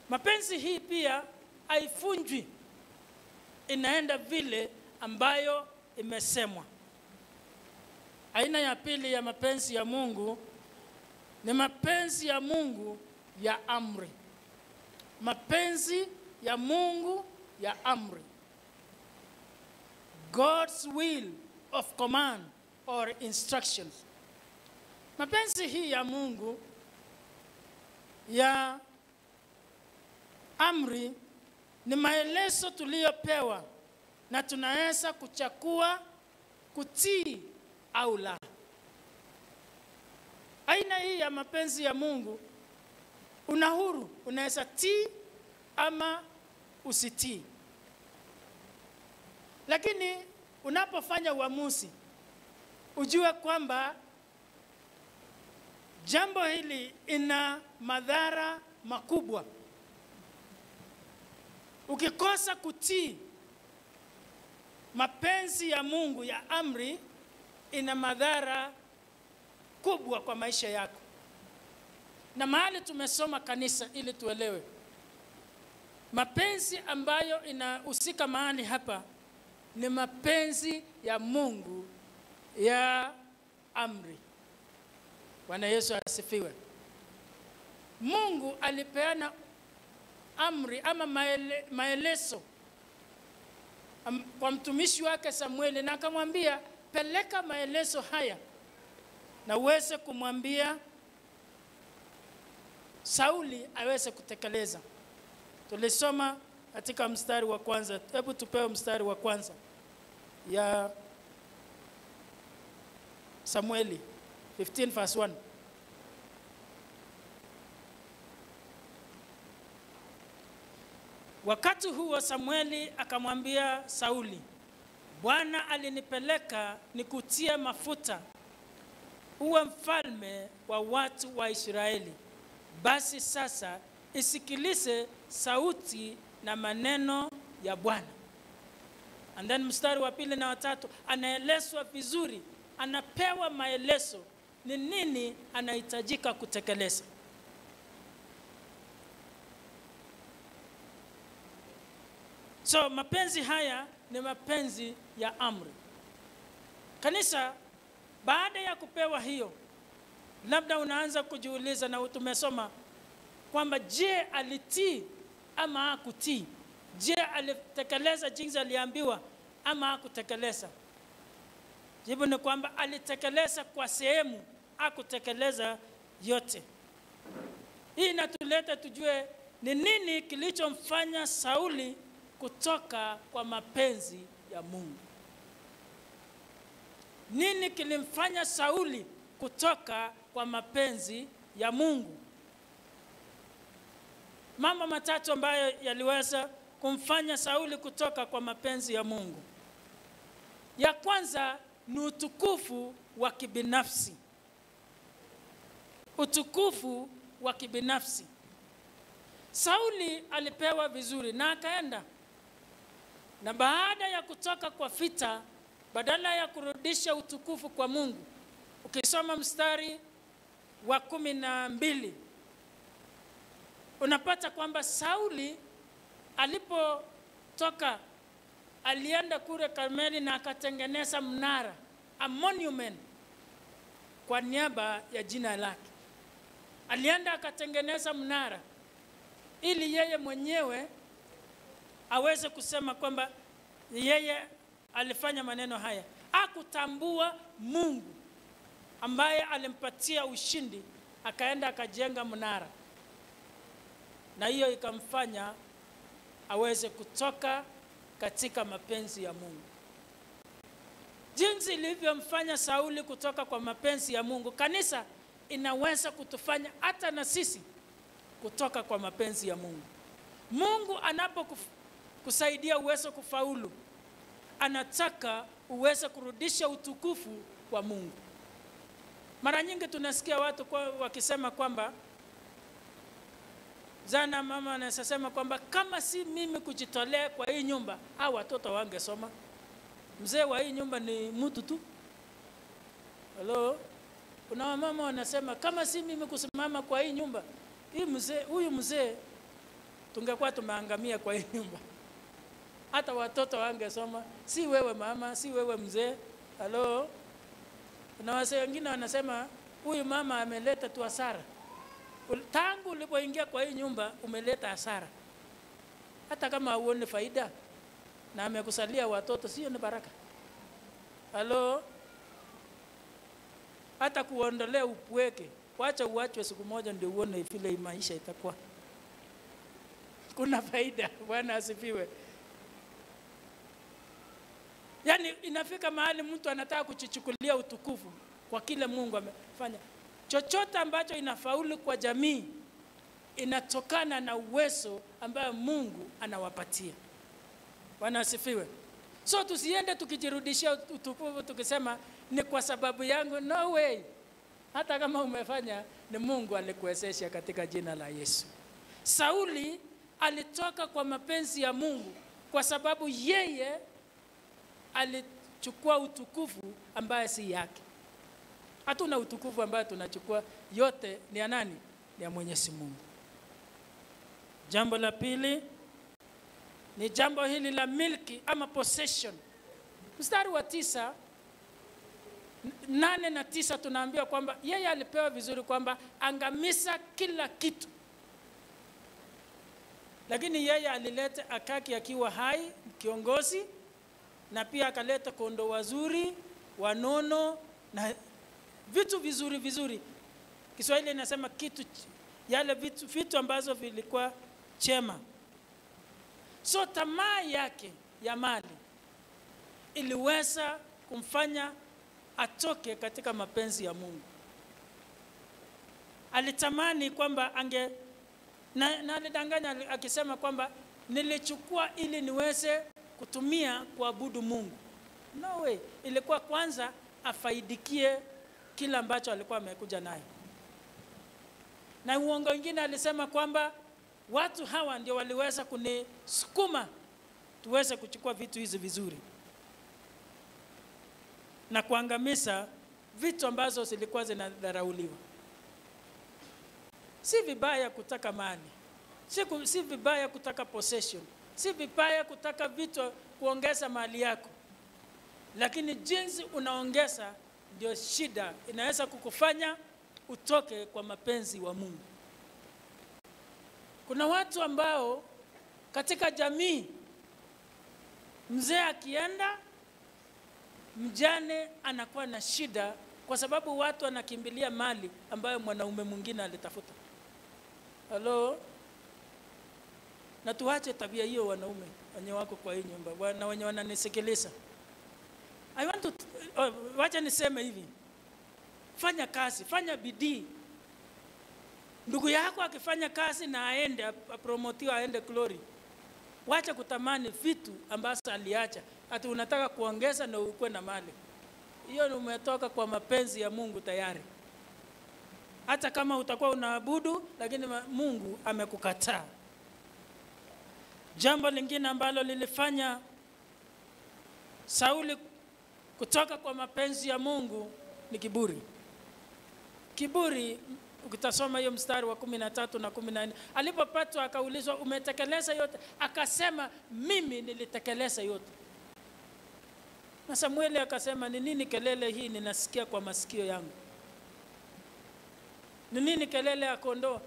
Mapenzi hii pia haifunjwi, inaenda vile ambayo imesemwa. Aina ya pili ya mapenzi ya Mungu ni mapenzi ya Mungu ya amri. Mapenzi ya Mungu ya amri. God's will of command or instructions. Mapenzi hii ya Mungu ya amri ni maelezo tuliyopewa na tunaweza kuchakua kutii au la. Aina hii ya mapenzi ya Mungu una huru, unaweza tii ama usitii. Lakini unapofanya uamuzi, ujue kwamba jambo hili ina madhara makubwa. Ukikosa kutii mapenzi ya Mungu ya amri, ina madhara kubwa kwa maisha yako. Na mahali tumesoma kanisa ili tuelewe mapenzi ambayo inahusika mahali hapa ni mapenzi ya Mungu ya amri. Bwana Yesu asifiwe. Mungu alipeana amri ama maele, maelezo kwa mtumishi wake Samueli na akamwambia peleka maelezo haya na uweze kumwambia Sauli aweze kutekeleza. Tulisoma katika mstari wa kwanza. Hebu tupewe mstari wa kwanza ya Samueli 15 verse 1. Wakati huo Samueli akamwambia Sauli, Bwana alinipeleka nikutie mafuta uwe mfalme wa watu wa Israeli. Basi sasa isikilize sauti na maneno ya Bwana. And then mstari wa pili na watatu anaelezwa vizuri, anapewa maelezo ni nini anahitajika kutekeleza. So mapenzi haya ni mapenzi ya amri. Kanisa, baada ya kupewa hiyo, labda unaanza kujiuliza, na tumesoma kwamba je, alitii ama hakutii? Je, alitekeleza jinsi aliambiwa ama hakutekeleza? Jibu ni kwamba alitekeleza kwa sehemu, hakutekeleza yote. Hii inatuleta tujue ni nini kilichomfanya Sauli kutoka kwa mapenzi ya Mungu. Nini kilimfanya Sauli kutoka kwa mapenzi ya Mungu? Mambo matatu ambayo yaliweza kumfanya Sauli kutoka kwa mapenzi ya Mungu. Ya kwanza ni utukufu wa kibinafsi. Utukufu wa kibinafsi. Sauli alipewa vizuri na akaenda, na baada ya kutoka kwa vita, badala ya kurudisha utukufu kwa Mungu, ukisoma mstari wa kumi na mbili unapata kwamba Sauli alipotoka alienda kule Karmeli na akatengeneza mnara, a monument kwa niaba ya jina lake. Alienda akatengeneza mnara ili yeye mwenyewe aweze kusema kwamba yeye alifanya maneno haya. akutambua Mungu ambaye alimpatia ushindi, akaenda akajenga mnara, na hiyo ikamfanya aweze kutoka katika mapenzi ya Mungu. Jinsi ilivyomfanya Sauli kutoka kwa mapenzi ya Mungu, kanisa inaweza kutufanya hata na sisi kutoka kwa mapenzi ya Mungu. Mungu anapokusaidia uweze kufaulu, anataka uweze kurudisha utukufu wa Mungu. Mara nyingi tunasikia watu kwa, wakisema kwamba zana mama anasema kwamba kama si mimi kujitolea kwa hii nyumba, hao watoto wangesoma. Mzee wa hii nyumba ni mtu tu. Halo, Kuna wamama wanasema kama si mimi kusimama kwa hii nyumba, hii mzee, huyu mzee tungekuwa tumeangamia kwa hii nyumba. Hata watoto wangesoma, si wewe mama, si wewe mzee. Halo? Kuna wengine wanasema huyu mama ameleta tu hasara. Tangu ulipoingia kwa hii nyumba umeleta hasara, hata kama hauone faida na amekusalia watoto, sio ni baraka? Halo? Hata kuondolea upweke, wacha uachwe siku moja ndio uone vile maisha itakuwa. Kuna faida. Bwana asifiwe. Yaani inafika mahali mtu anataka kuchichukulia utukufu kwa kile Mungu amefanya. Chochote ambacho inafaulu kwa jamii inatokana na uwezo ambayo Mungu anawapatia. Bwana asifiwe. So tusiende tukijirudishia utukufu tukisema ni kwa sababu yangu. No way. Hata kama umefanya ni Mungu alikuwezesha katika jina la Yesu. Sauli alitoka kwa mapenzi ya Mungu kwa sababu yeye alichukua utukufu ambaye si yake. Hatuna utukufu ambayo tunachukua, yote ni ya nani? Ni ya Mwenyezi Mungu. Jambo la pili ni jambo hili la milki ama possession. Mstari wa tisa nane na tisa tunaambiwa kwamba yeye alipewa vizuri kwamba angamisa kila kitu, lakini yeye alileta Akaki akiwa hai kiongozi, na pia akaleta kondoo wazuri wanono na vitu vizuri vizuri. Kiswahili inasema kitu yale vitu, vitu ambazo vilikuwa chema. So tamaa yake ya mali iliweza kumfanya atoke katika mapenzi ya Mungu. Alitamani kwamba ange na, na alidanganya akisema kwamba nilichukua ili niweze kutumia kuabudu Mungu. No way. Ilikuwa kwanza afaidikie kile ambacho alikuwa amekuja naye. Na uongo wengine alisema kwamba watu hawa ndio waliweza kunisukuma tuweze kuchukua vitu hizi vizuri na kuangamiza vitu ambazo zilikuwa zinadharauliwa. Si vibaya kutaka mali, si, si vibaya kutaka possession, si vibaya kutaka vitu kuongeza mali yako, lakini jinsi unaongeza ndio shida, inaweza kukufanya utoke kwa mapenzi wa Mungu. Kuna watu ambao katika jamii mzee akienda mjane anakuwa na shida kwa sababu watu wanakimbilia mali ambayo mwanaume mwingine alitafuta. Halo, na tuache tabia hiyo, wanaume wenye wako kwa hii nyumba na wenye wananisikiliza. I want to, uh, wacha niseme hivi, fanya kazi, fanya bidii. Ndugu yako akifanya kazi na aende apromotiwa, aende glory, wacha kutamani vitu ambazo aliacha, ati unataka kuongeza na ukuwe na mali. Hiyo umetoka kwa mapenzi ya Mungu tayari. Hata kama utakuwa unaabudu, lakini Mungu amekukataa. Jambo lingine ambalo lilifanya Sauli kutoka kwa mapenzi ya Mungu ni kiburi. Kiburi, ukitasoma hiyo mstari wa kumi na tatu na kumi na nne alipopatwa akaulizwa, umetekeleza yote? Akasema, mimi nilitekeleza yote. Na Samueli akasema, ni nini kelele hii ninasikia kwa masikio yangu? Ni nini kelele ya kondoo?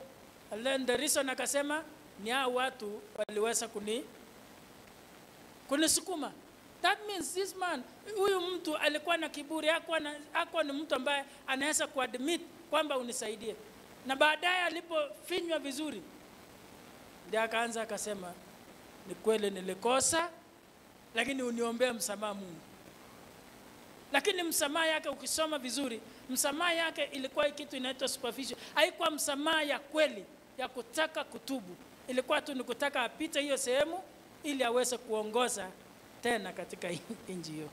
And the akasema ni hao watu waliweza kuni kunisukuma. That means this man, huyu mtu alikuwa na kiburi, hakuwa ni mtu ambaye anaweza kuadmit kwamba unisaidie. Na baadaye alipofinywa vizuri, ndio akaanza akasema, ni kweli nilikosa, lakini uniombee msamaha Mungu. Lakini msamaha yake ukisoma vizuri, msamaha yake ilikuwa kitu inaitwa superficial. Haikuwa msamaha ya kweli ya kutaka kutubu, ilikuwa tu ni kutaka apite hiyo sehemu ili aweze kuongoza tena katika nchi hiyo.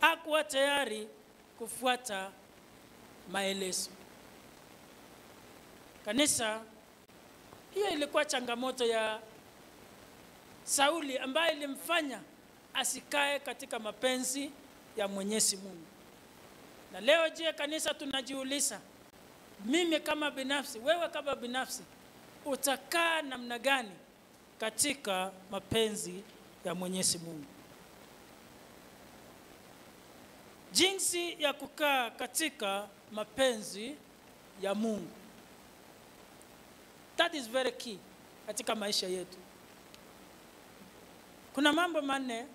Hakuwa tayari kufuata maelezo. Kanisa, hiyo ilikuwa changamoto ya Sauli ambayo ilimfanya asikae katika mapenzi ya Mwenyezi Mungu. Na leo je, kanisa tunajiuliza, mimi kama binafsi, wewe kama binafsi, utakaa namna gani katika mapenzi ya Mwenyezi Mungu? Jinsi ya kukaa katika mapenzi ya Mungu. That is very key katika maisha yetu. Kuna mambo manne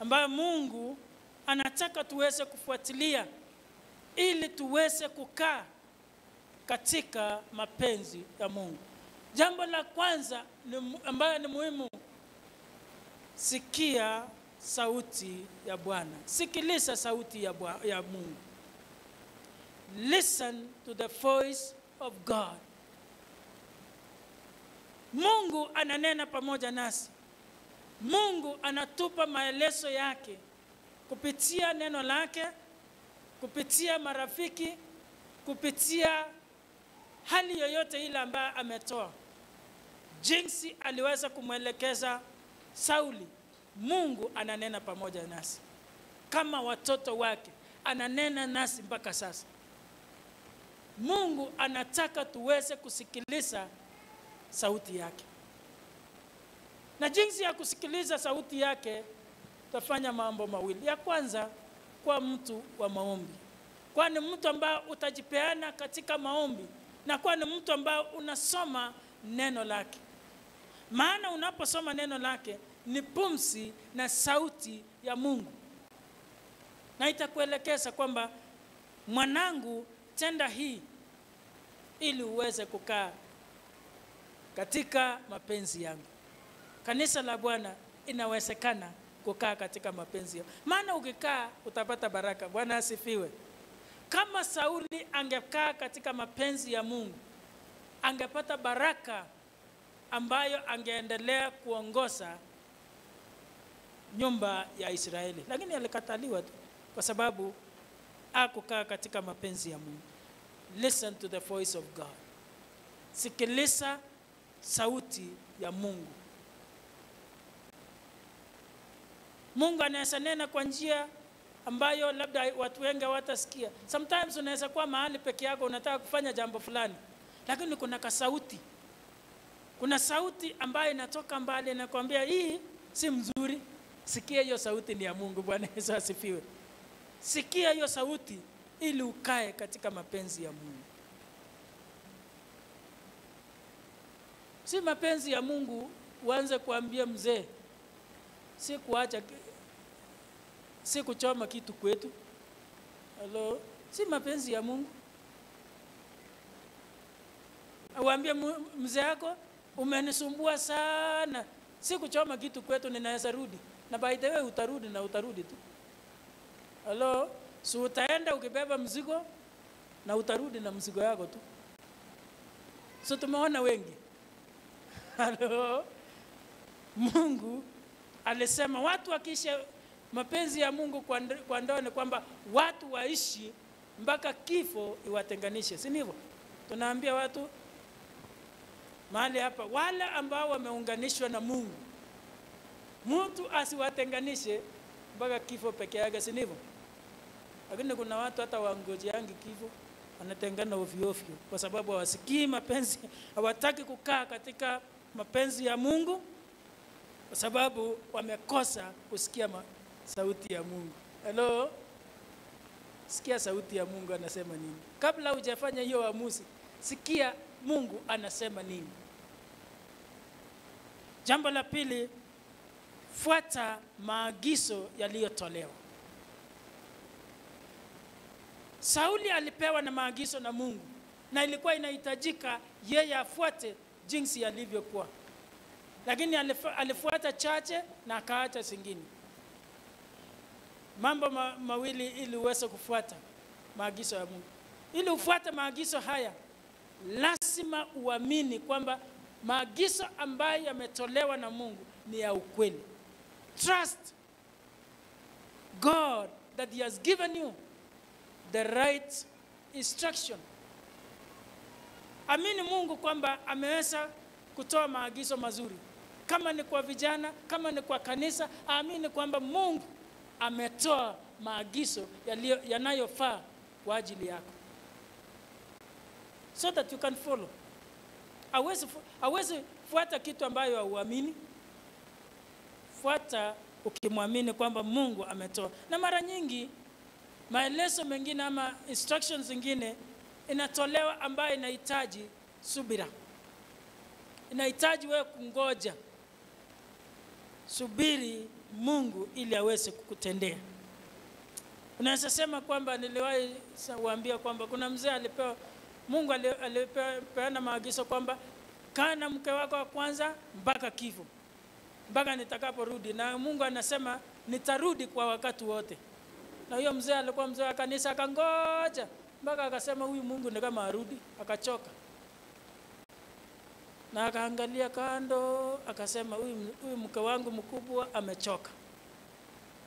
ambayo Mungu anataka tuweze kufuatilia ili tuweze kukaa katika mapenzi ya Mungu. Jambo la kwanza ambayo ni muhimu, sikia sauti ya Bwana, sikiliza sauti ya, bua, ya Mungu. Listen to the voice of God. Mungu ananena pamoja nasi. Mungu anatupa maelezo yake kupitia neno lake, kupitia marafiki, kupitia hali yoyote ile ambayo ametoa. Jinsi aliweza kumwelekeza Sauli, Mungu ananena pamoja nasi kama watoto wake, ananena nasi mpaka sasa. Mungu anataka tuweze kusikiliza sauti yake na jinsi ya kusikiliza sauti yake utafanya mambo mawili. Ya kwanza, kwa mtu wa maombi, kwani mtu ambaye utajipeana katika maombi na kuwa ni mtu ambaye unasoma neno lake. Maana unaposoma neno lake ni pumsi na sauti ya Mungu, na itakuelekeza kwamba mwanangu, tenda hii ili uweze kukaa katika mapenzi yangu. Kanisa la Bwana inawezekana kukaa katika mapenzi yao, maana ukikaa utapata baraka. Bwana asifiwe. Kama Sauli angekaa katika mapenzi ya Mungu, angepata baraka ambayo angeendelea kuongoza nyumba ya Israeli, lakini alikataliwa tu kwa sababu akukaa katika mapenzi ya Mungu. Listen to the voice of God, sikiliza sauti ya Mungu. Mungu anaweza nena kwa njia ambayo labda watu wengi hawatasikia. Sometimes unaweza kuwa mahali peke yako unataka kufanya jambo fulani, lakini kuna kasauti, kuna sauti ambayo inatoka mbali inakwambia hii si mzuri. Sikia hiyo sauti, ni ya Mungu. Bwana Yesu asifiwe. Sikia hiyo sauti ili ukae katika mapenzi ya Mungu. Si mapenzi ya Mungu uanze kuambia mzee, si kuacha, si kuchoma kitu kwetu. Halo, si mapenzi ya Mungu. Auambie mzee yako, umenisumbua sana, si kuchoma kitu kwetu, ninaweza rudi. Na by the way utarudi na utarudi tu. Halo, si utaenda ukibeba mzigo na utarudi na mzigo yako tu. So tumeona wengi. Halo, Mungu alisema watu wakiishi mapenzi ya Mungu kwa ndoa ni kwamba watu waishi mpaka kifo iwatenganishe, si ndivyo? Tunaambia watu mahali hapa, wale ambao wameunganishwa na Mungu, mtu asiwatenganishe mpaka kifo peke yake, si ndivyo? Lakini kuna watu hata wangojeangi kifo, wanatengana ovyo ovyo kwa sababu hawasikii mapenzi, hawataki kukaa katika mapenzi ya Mungu kwa sababu wamekosa kusikia sauti ya Mungu. Hello? Sikia sauti ya Mungu anasema nini. Kabla hujafanya hiyo uamuzi, sikia Mungu anasema nini. Jambo la pili, fuata maagizo yaliyotolewa. Sauli alipewa na maagizo na Mungu na ilikuwa inahitajika yeye afuate jinsi yalivyokuwa, lakini alifuata chache na akaacha zingine. Mambo ma, mawili ili uweze kufuata maagizo ya Mungu. Ili ufuate maagizo haya, lazima uamini kwamba maagizo ambayo yametolewa na Mungu ni ya ukweli. Trust God that he has given you the right instruction. Amini Mungu kwamba ameweza kutoa maagizo mazuri, kama ni kwa vijana, kama ni kwa kanisa, amini kwamba Mungu ametoa maagizo yanayofaa kwa ajili yako, so that you can follow. Awezi hawezi fuata kitu ambayo hauamini. Fuata ukimwamini kwamba Mungu ametoa, na mara nyingi maelezo mengine ama instructions zingine inatolewa ambayo inahitaji subira, inahitaji wewe kungoja. Subiri Mungu ili aweze kukutendea. Unaweza sema kwamba niliwahi wambia kuambia kwamba kuna mzee alipewa, Mungu alipeana maagizo kwamba kaa na mke wako wa kwanza mpaka kifo, mpaka nitakaporudi, na Mungu anasema nitarudi kwa wakati wote. Na huyo mzee alikuwa mzee wa kanisa, akangoja mpaka akasema huyu Mungu ni kama arudi, akachoka. Na akaangalia kando, akasema huyu mke wangu mkubwa amechoka.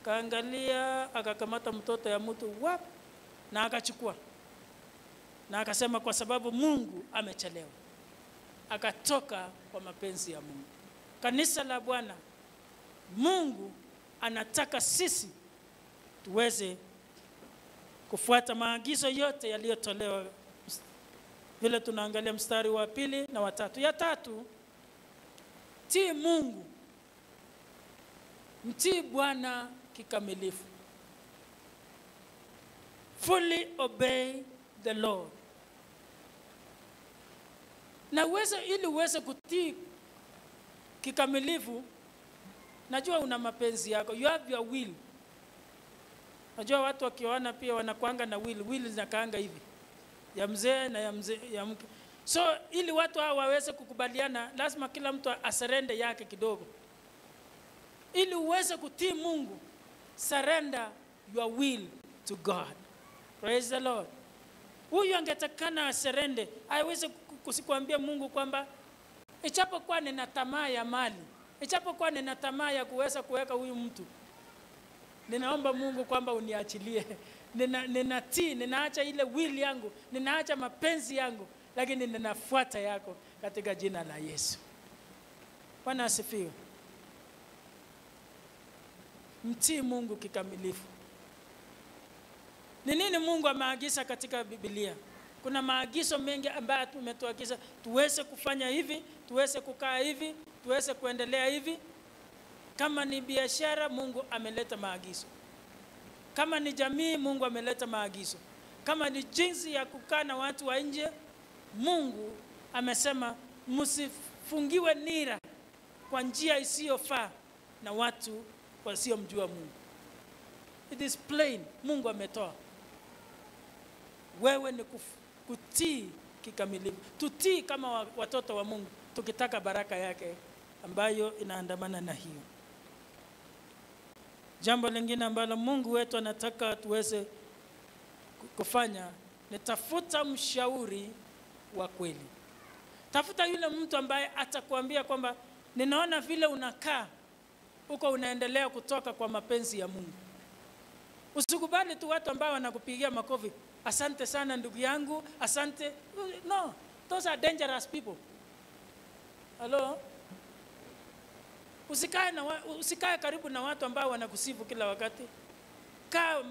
Kaangalia, akakamata mtoto ya mtu wap, na akachukua na akasema kwa sababu Mungu amechelewa, akatoka kwa mapenzi ya Mungu. Kanisa la Bwana, Mungu anataka sisi tuweze kufuata maagizo yote yaliyotolewa vile tunaangalia mstari wa pili na watatu. Ya tatu, tii Mungu, mtii Bwana kikamilifu. Fully obey the Lord. Na uweze ili uweze kutii kikamilifu, najua una mapenzi yako, you have your will. Najua watu wakioana pia wanakwanga na will, will zinakaanga hivi ya mzee na ya mzee ya mke. So ili watu hao waweze kukubaliana, lazima kila mtu aserende yake kidogo, ili uweze kutii Mungu. Surrender your will to God. Praise the Lord. Huyu angetakana aserende, aweze kusikuambia Mungu kwamba ichapokuwa nina tamaa ya mali, ichapokuwa nina tamaa ya kuweza kuweka huyu mtu, ninaomba Mungu kwamba uniachilie. Nina, ninatii, ninaacha ile wili yangu, ninaacha mapenzi yangu, lakini ninafuata yako katika jina la Yesu. Bwana asifiwe. Mtii Mungu kikamilifu. Ni nini Mungu ameagiza katika Biblia? Kuna maagizo mengi ambayo tumetuagiza tuweze kufanya hivi, tuweze kukaa hivi, tuweze kuendelea hivi. Kama ni biashara, Mungu ameleta maagizo. Kama ni jamii, Mungu ameleta maagizo. Kama ni jinsi ya kukaa na watu wa nje, Mungu amesema msifungiwe nira kwa njia isiyofaa na watu wasiomjua Mungu. It is plain, Mungu ametoa. Wewe ni kutii kikamilifu, tutii kama watoto wa Mungu, tukitaka baraka yake ambayo inaandamana na hiyo. Jambo lingine ambalo Mungu wetu anataka tuweze kufanya ni tafuta mshauri wa kweli. Tafuta yule mtu ambaye atakuambia kwamba ninaona vile unakaa huko unaendelea kutoka kwa mapenzi ya Mungu. Usikubali tu watu ambao wanakupigia makofi, asante sana ndugu yangu, asante. No, those are dangerous people. Hello? Usikae, na usikae karibu na watu ambao wanakusifu kila wakati. Kaa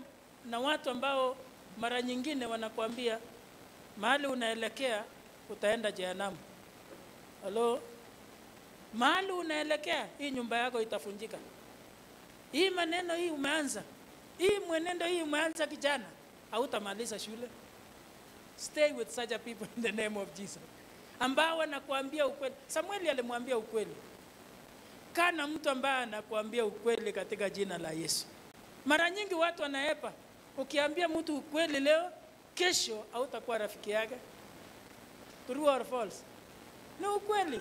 na watu ambao mara nyingine wanakuambia mahali unaelekea utaenda jehanamu. Hello? Mahali unaelekea hii nyumba yako itafunjika. Hii maneno hii umeanza, hii mwenendo hii umeanza kijana, hautamaliza shule. Stay with such a people in the name of Jesus, ambao wanakuambia ukweli. Samueli alimwambia ukweli. Kana mtu ambaye anakuambia ukweli katika jina la Yesu. Mara nyingi watu wanaepa, ukiambia mtu ukweli leo, kesho hautakuwa rafiki yake. True or false? Ni ukweli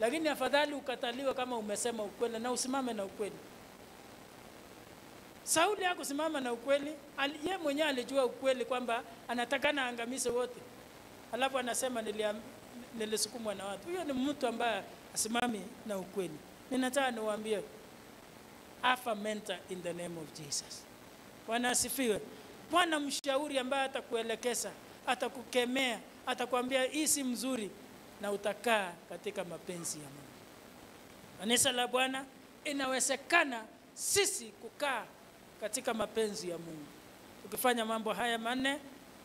lakini afadhali ukataliwe kama umesema ukweli na usimame na ukweli. Sauli hakusimama na ukweli, yeye ye mwenyewe alijua ukweli kwamba anatakana aangamize wote, alafu anasema nilisukumwa na watu. Huyo ni mtu ambaye asimami na ukweli. Ninataka niwaambie, afa mentor in the name of Jesus. Bwana asifiwe. Bwana mshauri ambaye atakuelekeza, atakukemea, atakwambia hii si mzuri, na utakaa katika mapenzi ya Mungu. Kanisa la Bwana, inawezekana sisi kukaa katika mapenzi ya Mungu tukifanya mambo haya manne,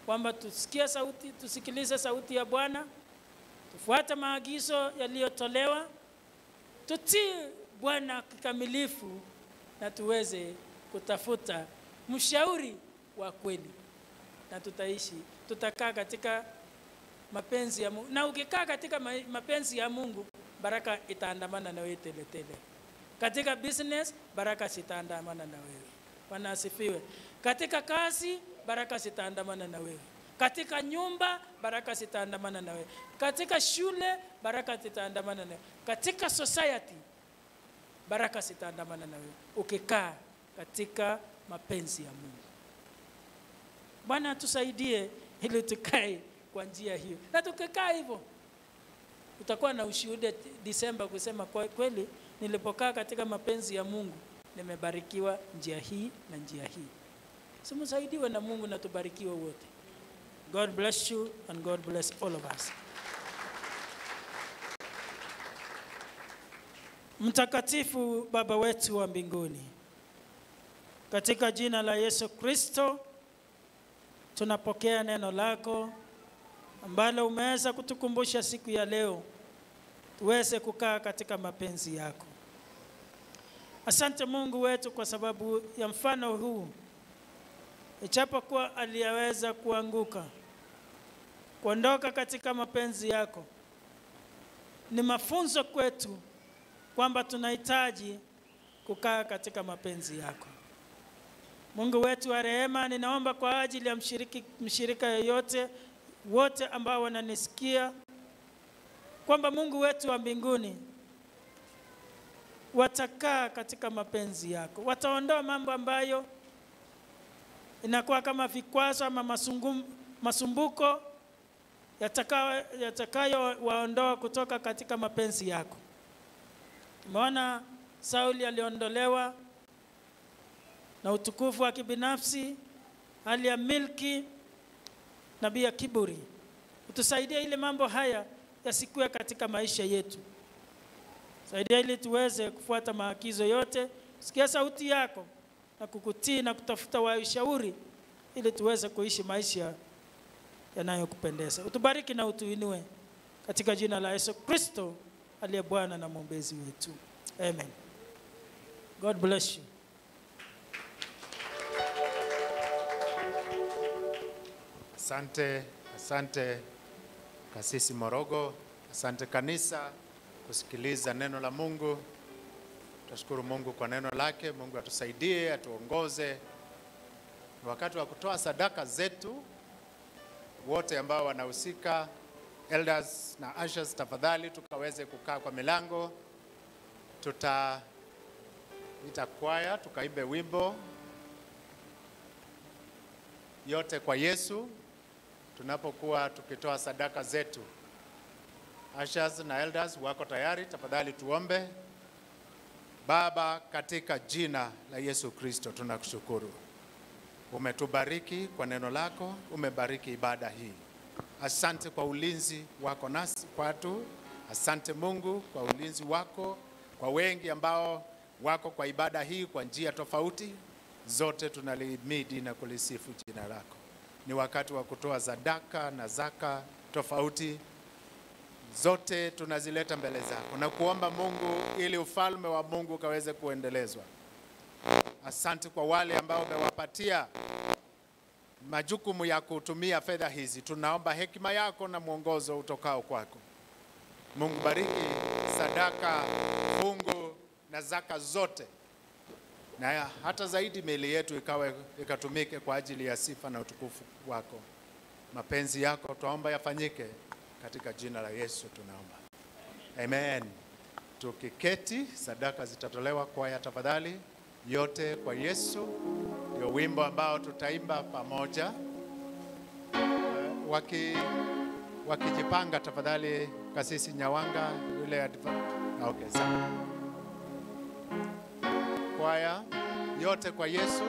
kwamba tusikie sauti, tusikilize sauti ya Bwana, tufuate maagizo yaliyotolewa, tutii Bwana kikamilifu, na tuweze kutafuta mshauri wa kweli, na tutaishi, tutakaa katika mapenzi ya Mungu. Na ukikaa katika mapenzi ya Mungu, baraka itaandamana na wewe tele tele. Katika business, baraka zitaandamana na wewe. Bwana asifiwe. Katika kazi, baraka zitaandamana na wewe. Katika nyumba, baraka zitaandamana na wewe. Katika shule, baraka zitaandamana na wewe. Katika society, baraka zitaandamana na wewe ukikaa katika mapenzi ya Mungu. Bwana tusaidie ili tukae kwa njia hiyo, na tukikaa hivyo utakuwa na ushuhuda Disemba kusema kwa kweli, nilipokaa katika mapenzi ya Mungu nimebarikiwa njia hii na njia hii. Simusaidiwe na Mungu na tubarikiwe wote. God bless you and God bless all of us. Mtakatifu Baba wetu wa mbinguni, katika jina la Yesu Kristo tunapokea neno lako ambalo umeweza kutukumbusha siku ya leo tuweze kukaa katika mapenzi yako. Asante Mungu wetu kwa sababu ya mfano huu, ichapo kuwa aliyeweza kuanguka, kuondoka katika mapenzi yako, ni mafunzo kwetu kwamba tunahitaji kukaa katika mapenzi yako. Mungu wetu wa rehema, ninaomba kwa ajili ya mshiriki, mshirika yeyote wote ambao wananisikia kwamba Mungu wetu wa mbinguni watakaa katika mapenzi yako, wataondoa mambo ambayo inakuwa kama vikwazo ama masungum, masumbuko yatakayo yatakayo waondoa kutoka katika mapenzi yako. umeona Sauli aliondolewa na utukufu wa kibinafsi, hali ya milki na pia kiburi. Utusaidie ili mambo haya yasikue katika maisha yetu. Saidia ili tuweze kufuata maagizo yote, sikia sauti yako na kukutii na kutafuta wa ushauri ili tuweze kuishi maisha yanayokupendeza. Utubariki na utuinue katika jina la Yesu Kristo aliye Bwana na mwombezi wetu. Amen. God bless you. Asante, asante Kasisi Morogo, asante kanisa kusikiliza neno la Mungu. Tunashukuru Mungu kwa neno lake. Mungu atusaidie, atuongoze. Wakati wa kutoa sadaka zetu. Wote ambao wanahusika, elders na ushers, tafadhali tukaweze kukaa kwa milango. Tutaita kwaya tukaimbe wimbo yote kwa Yesu tunapokuwa tukitoa sadaka zetu. Ushers na elders wako tayari, tafadhali tuombe. Baba, katika jina la Yesu Kristo tunakushukuru, umetubariki kwa neno lako, umebariki ibada hii. Asante kwa ulinzi wako nasi kwatu. Asante Mungu kwa ulinzi wako kwa wengi ambao wako kwa ibada hii kwa njia tofauti. Zote tunalihimidi na kulisifu jina lako. Ni wakati wa kutoa sadaka na zaka tofauti zote tunazileta mbele zako na kuomba Mungu ili ufalme wa Mungu ukaweze kuendelezwa. Asante kwa wale ambao umewapatia majukumu ya kutumia fedha hizi. Tunaomba hekima yako na mwongozo utokao kwako. Mungu, bariki sadaka, fungu na zaka zote, na hata zaidi mili yetu ikawe ikatumike kwa ajili ya sifa na utukufu wako. Mapenzi yako twaomba yafanyike katika jina la Yesu tunaomba, amen. Tukiketi, sadaka zitatolewa. Kwaya tafadhali, yote kwa Yesu ndio wimbo ambao tutaimba pamoja. Uh, waki wakijipanga tafadhali, kasisi Nyawanga yule adva- okay. Kwaya yote kwa Yesu,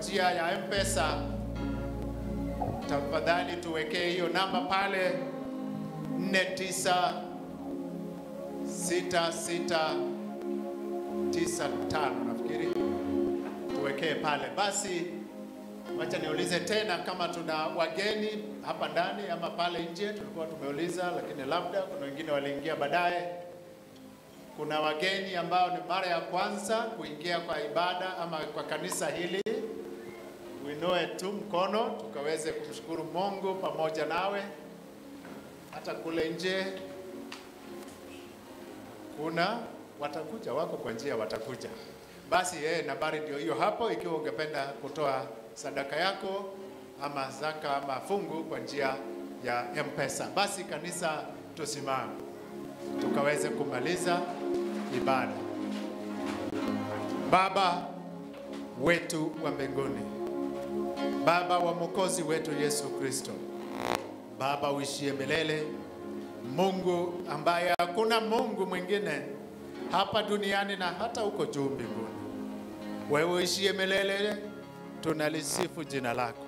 njia ya M-Pesa, tafadhali tuwekee hiyo namba pale 496695 nafikiri tuwekee pale. Basi wacha niulize tena kama tuna wageni hapa ndani ama pale nje. Tulikuwa tumeuliza, lakini labda kuna wengine waliingia baadaye. Kuna wageni ambao ni mara ya kwanza kuingia kwa ibada ama kwa kanisa hili, uinue tu mkono tukaweze kumshukuru Mungu pamoja nawe. Hata kule nje kuna watakuja, wako kwa njia, watakuja. Basi eh, nambari ndio hiyo hapo, ikiwa ungependa kutoa sadaka yako ama zaka ama fungu kwa njia ya M-Pesa. Basi kanisa, tusimame tukaweze kumaliza ibada. Baba wetu wa mbinguni, Baba wa mwokozi wetu Yesu Kristo, Baba uishie milele, Mungu ambaye hakuna Mungu mwingine hapa duniani na hata huko juu mbinguni. Wewe uishie milele, tunalisifu jina lako,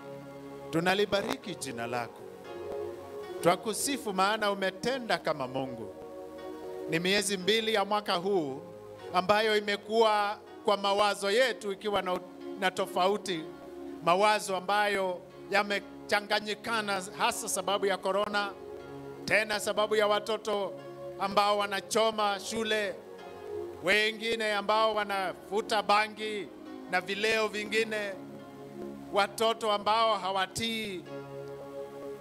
tunalibariki jina lako, twakusifu maana umetenda kama Mungu. Ni miezi mbili ya mwaka huu ambayo imekuwa kwa mawazo yetu ikiwa na, na tofauti, mawazo ambayo yamechanganyikana, hasa sababu ya korona, tena sababu ya watoto ambao wanachoma shule, wengine ambao wanavuta bangi na vileo vingine, watoto ambao hawatii.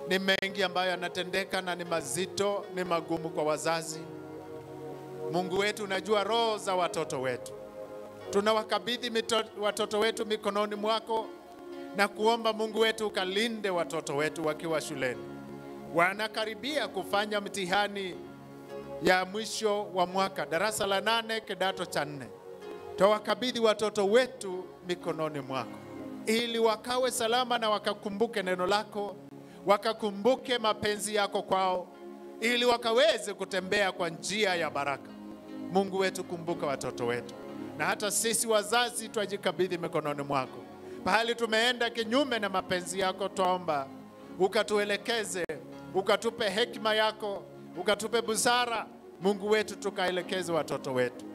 Ni mengi ambayo yanatendeka na ni mazito, ni magumu kwa wazazi. Mungu wetu, unajua roho za watoto wetu. Tunawakabidhi watoto wetu mikononi mwako na kuomba Mungu wetu ukalinde watoto wetu wakiwa shuleni. Wanakaribia kufanya mtihani ya mwisho wa mwaka, darasa la nane, kidato cha nne. Tawakabidhi watoto wetu mikononi mwako ili wakawe salama na wakakumbuke neno lako, wakakumbuke mapenzi yako kwao, ili wakaweze kutembea kwa njia ya baraka. Mungu wetu, kumbuka watoto wetu, na hata sisi wazazi twajikabidhi mikononi mwako. Pahali tumeenda kinyume na mapenzi yako, twaomba ukatuelekeze, ukatupe hekima yako, ukatupe busara. Mungu wetu, tukaelekeze watoto wetu.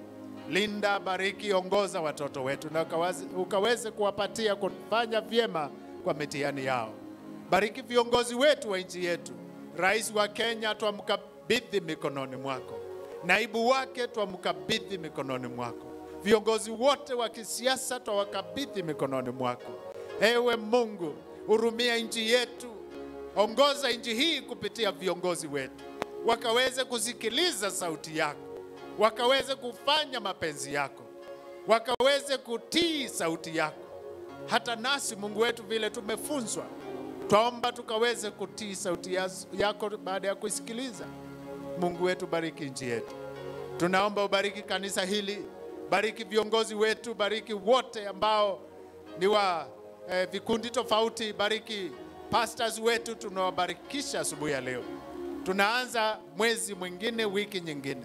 Linda, bariki, ongoza watoto wetu na ukaweze kuwapatia kufanya vyema kwa mitihani yao. Bariki viongozi wetu wa nchi yetu. Rais wa Kenya twamkabidhi mikononi mwako, naibu wake twamkabidhi mikononi mwako, viongozi wote wa kisiasa twawakabidhi mikononi mwako. Ewe Mungu, hurumia nchi yetu, ongoza nchi hii kupitia viongozi wetu, wakaweze kusikiliza sauti yako, wakaweze kufanya mapenzi yako, wakaweze kutii sauti yako. Hata nasi Mungu wetu, vile tumefunzwa, twaomba tukaweze kutii sauti yako baada ya kusikiliza. Mungu wetu, bariki nchi yetu. Tunaomba ubariki kanisa hili, bariki viongozi wetu, bariki wote ambao ni wa eh, vikundi tofauti, bariki pastors wetu, tunawabarikisha asubuhi ya leo. Tunaanza mwezi mwingine, wiki nyingine.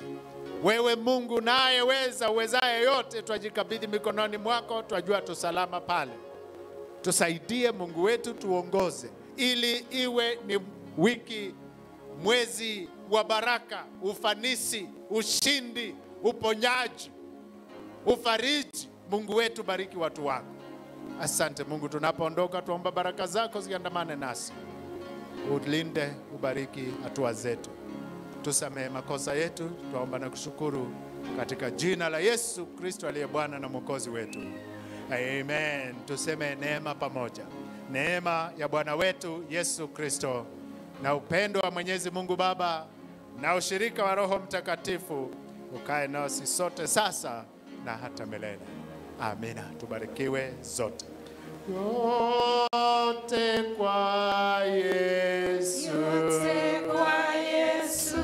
Wewe Mungu naye weza uwezaye yote, twajikabidhi mikononi mwako, twajua tusalama pale. Tusaidie Mungu wetu, tuongoze ili iwe ni wiki, mwezi wa baraka, ufanisi, ushindi, uponyaji, ufariji. Mungu wetu, bariki watu wako. Asante Mungu, tunapoondoka tuomba baraka zako ziandamane nasi, ulinde, ubariki hatua zetu, tusamehe makosa yetu, twaomba na kushukuru katika jina la Yesu Kristo aliye Bwana na Mwokozi wetu. Amen. Tuseme neema pamoja. Neema ya Bwana wetu Yesu Kristo na upendo wa Mwenyezi Mungu Baba na ushirika wa Roho Mtakatifu ukae nasi sote sasa na hata milele. Amina. Tubarikiwe zote. Yote kwa Yesu. Yote kwa Yesu.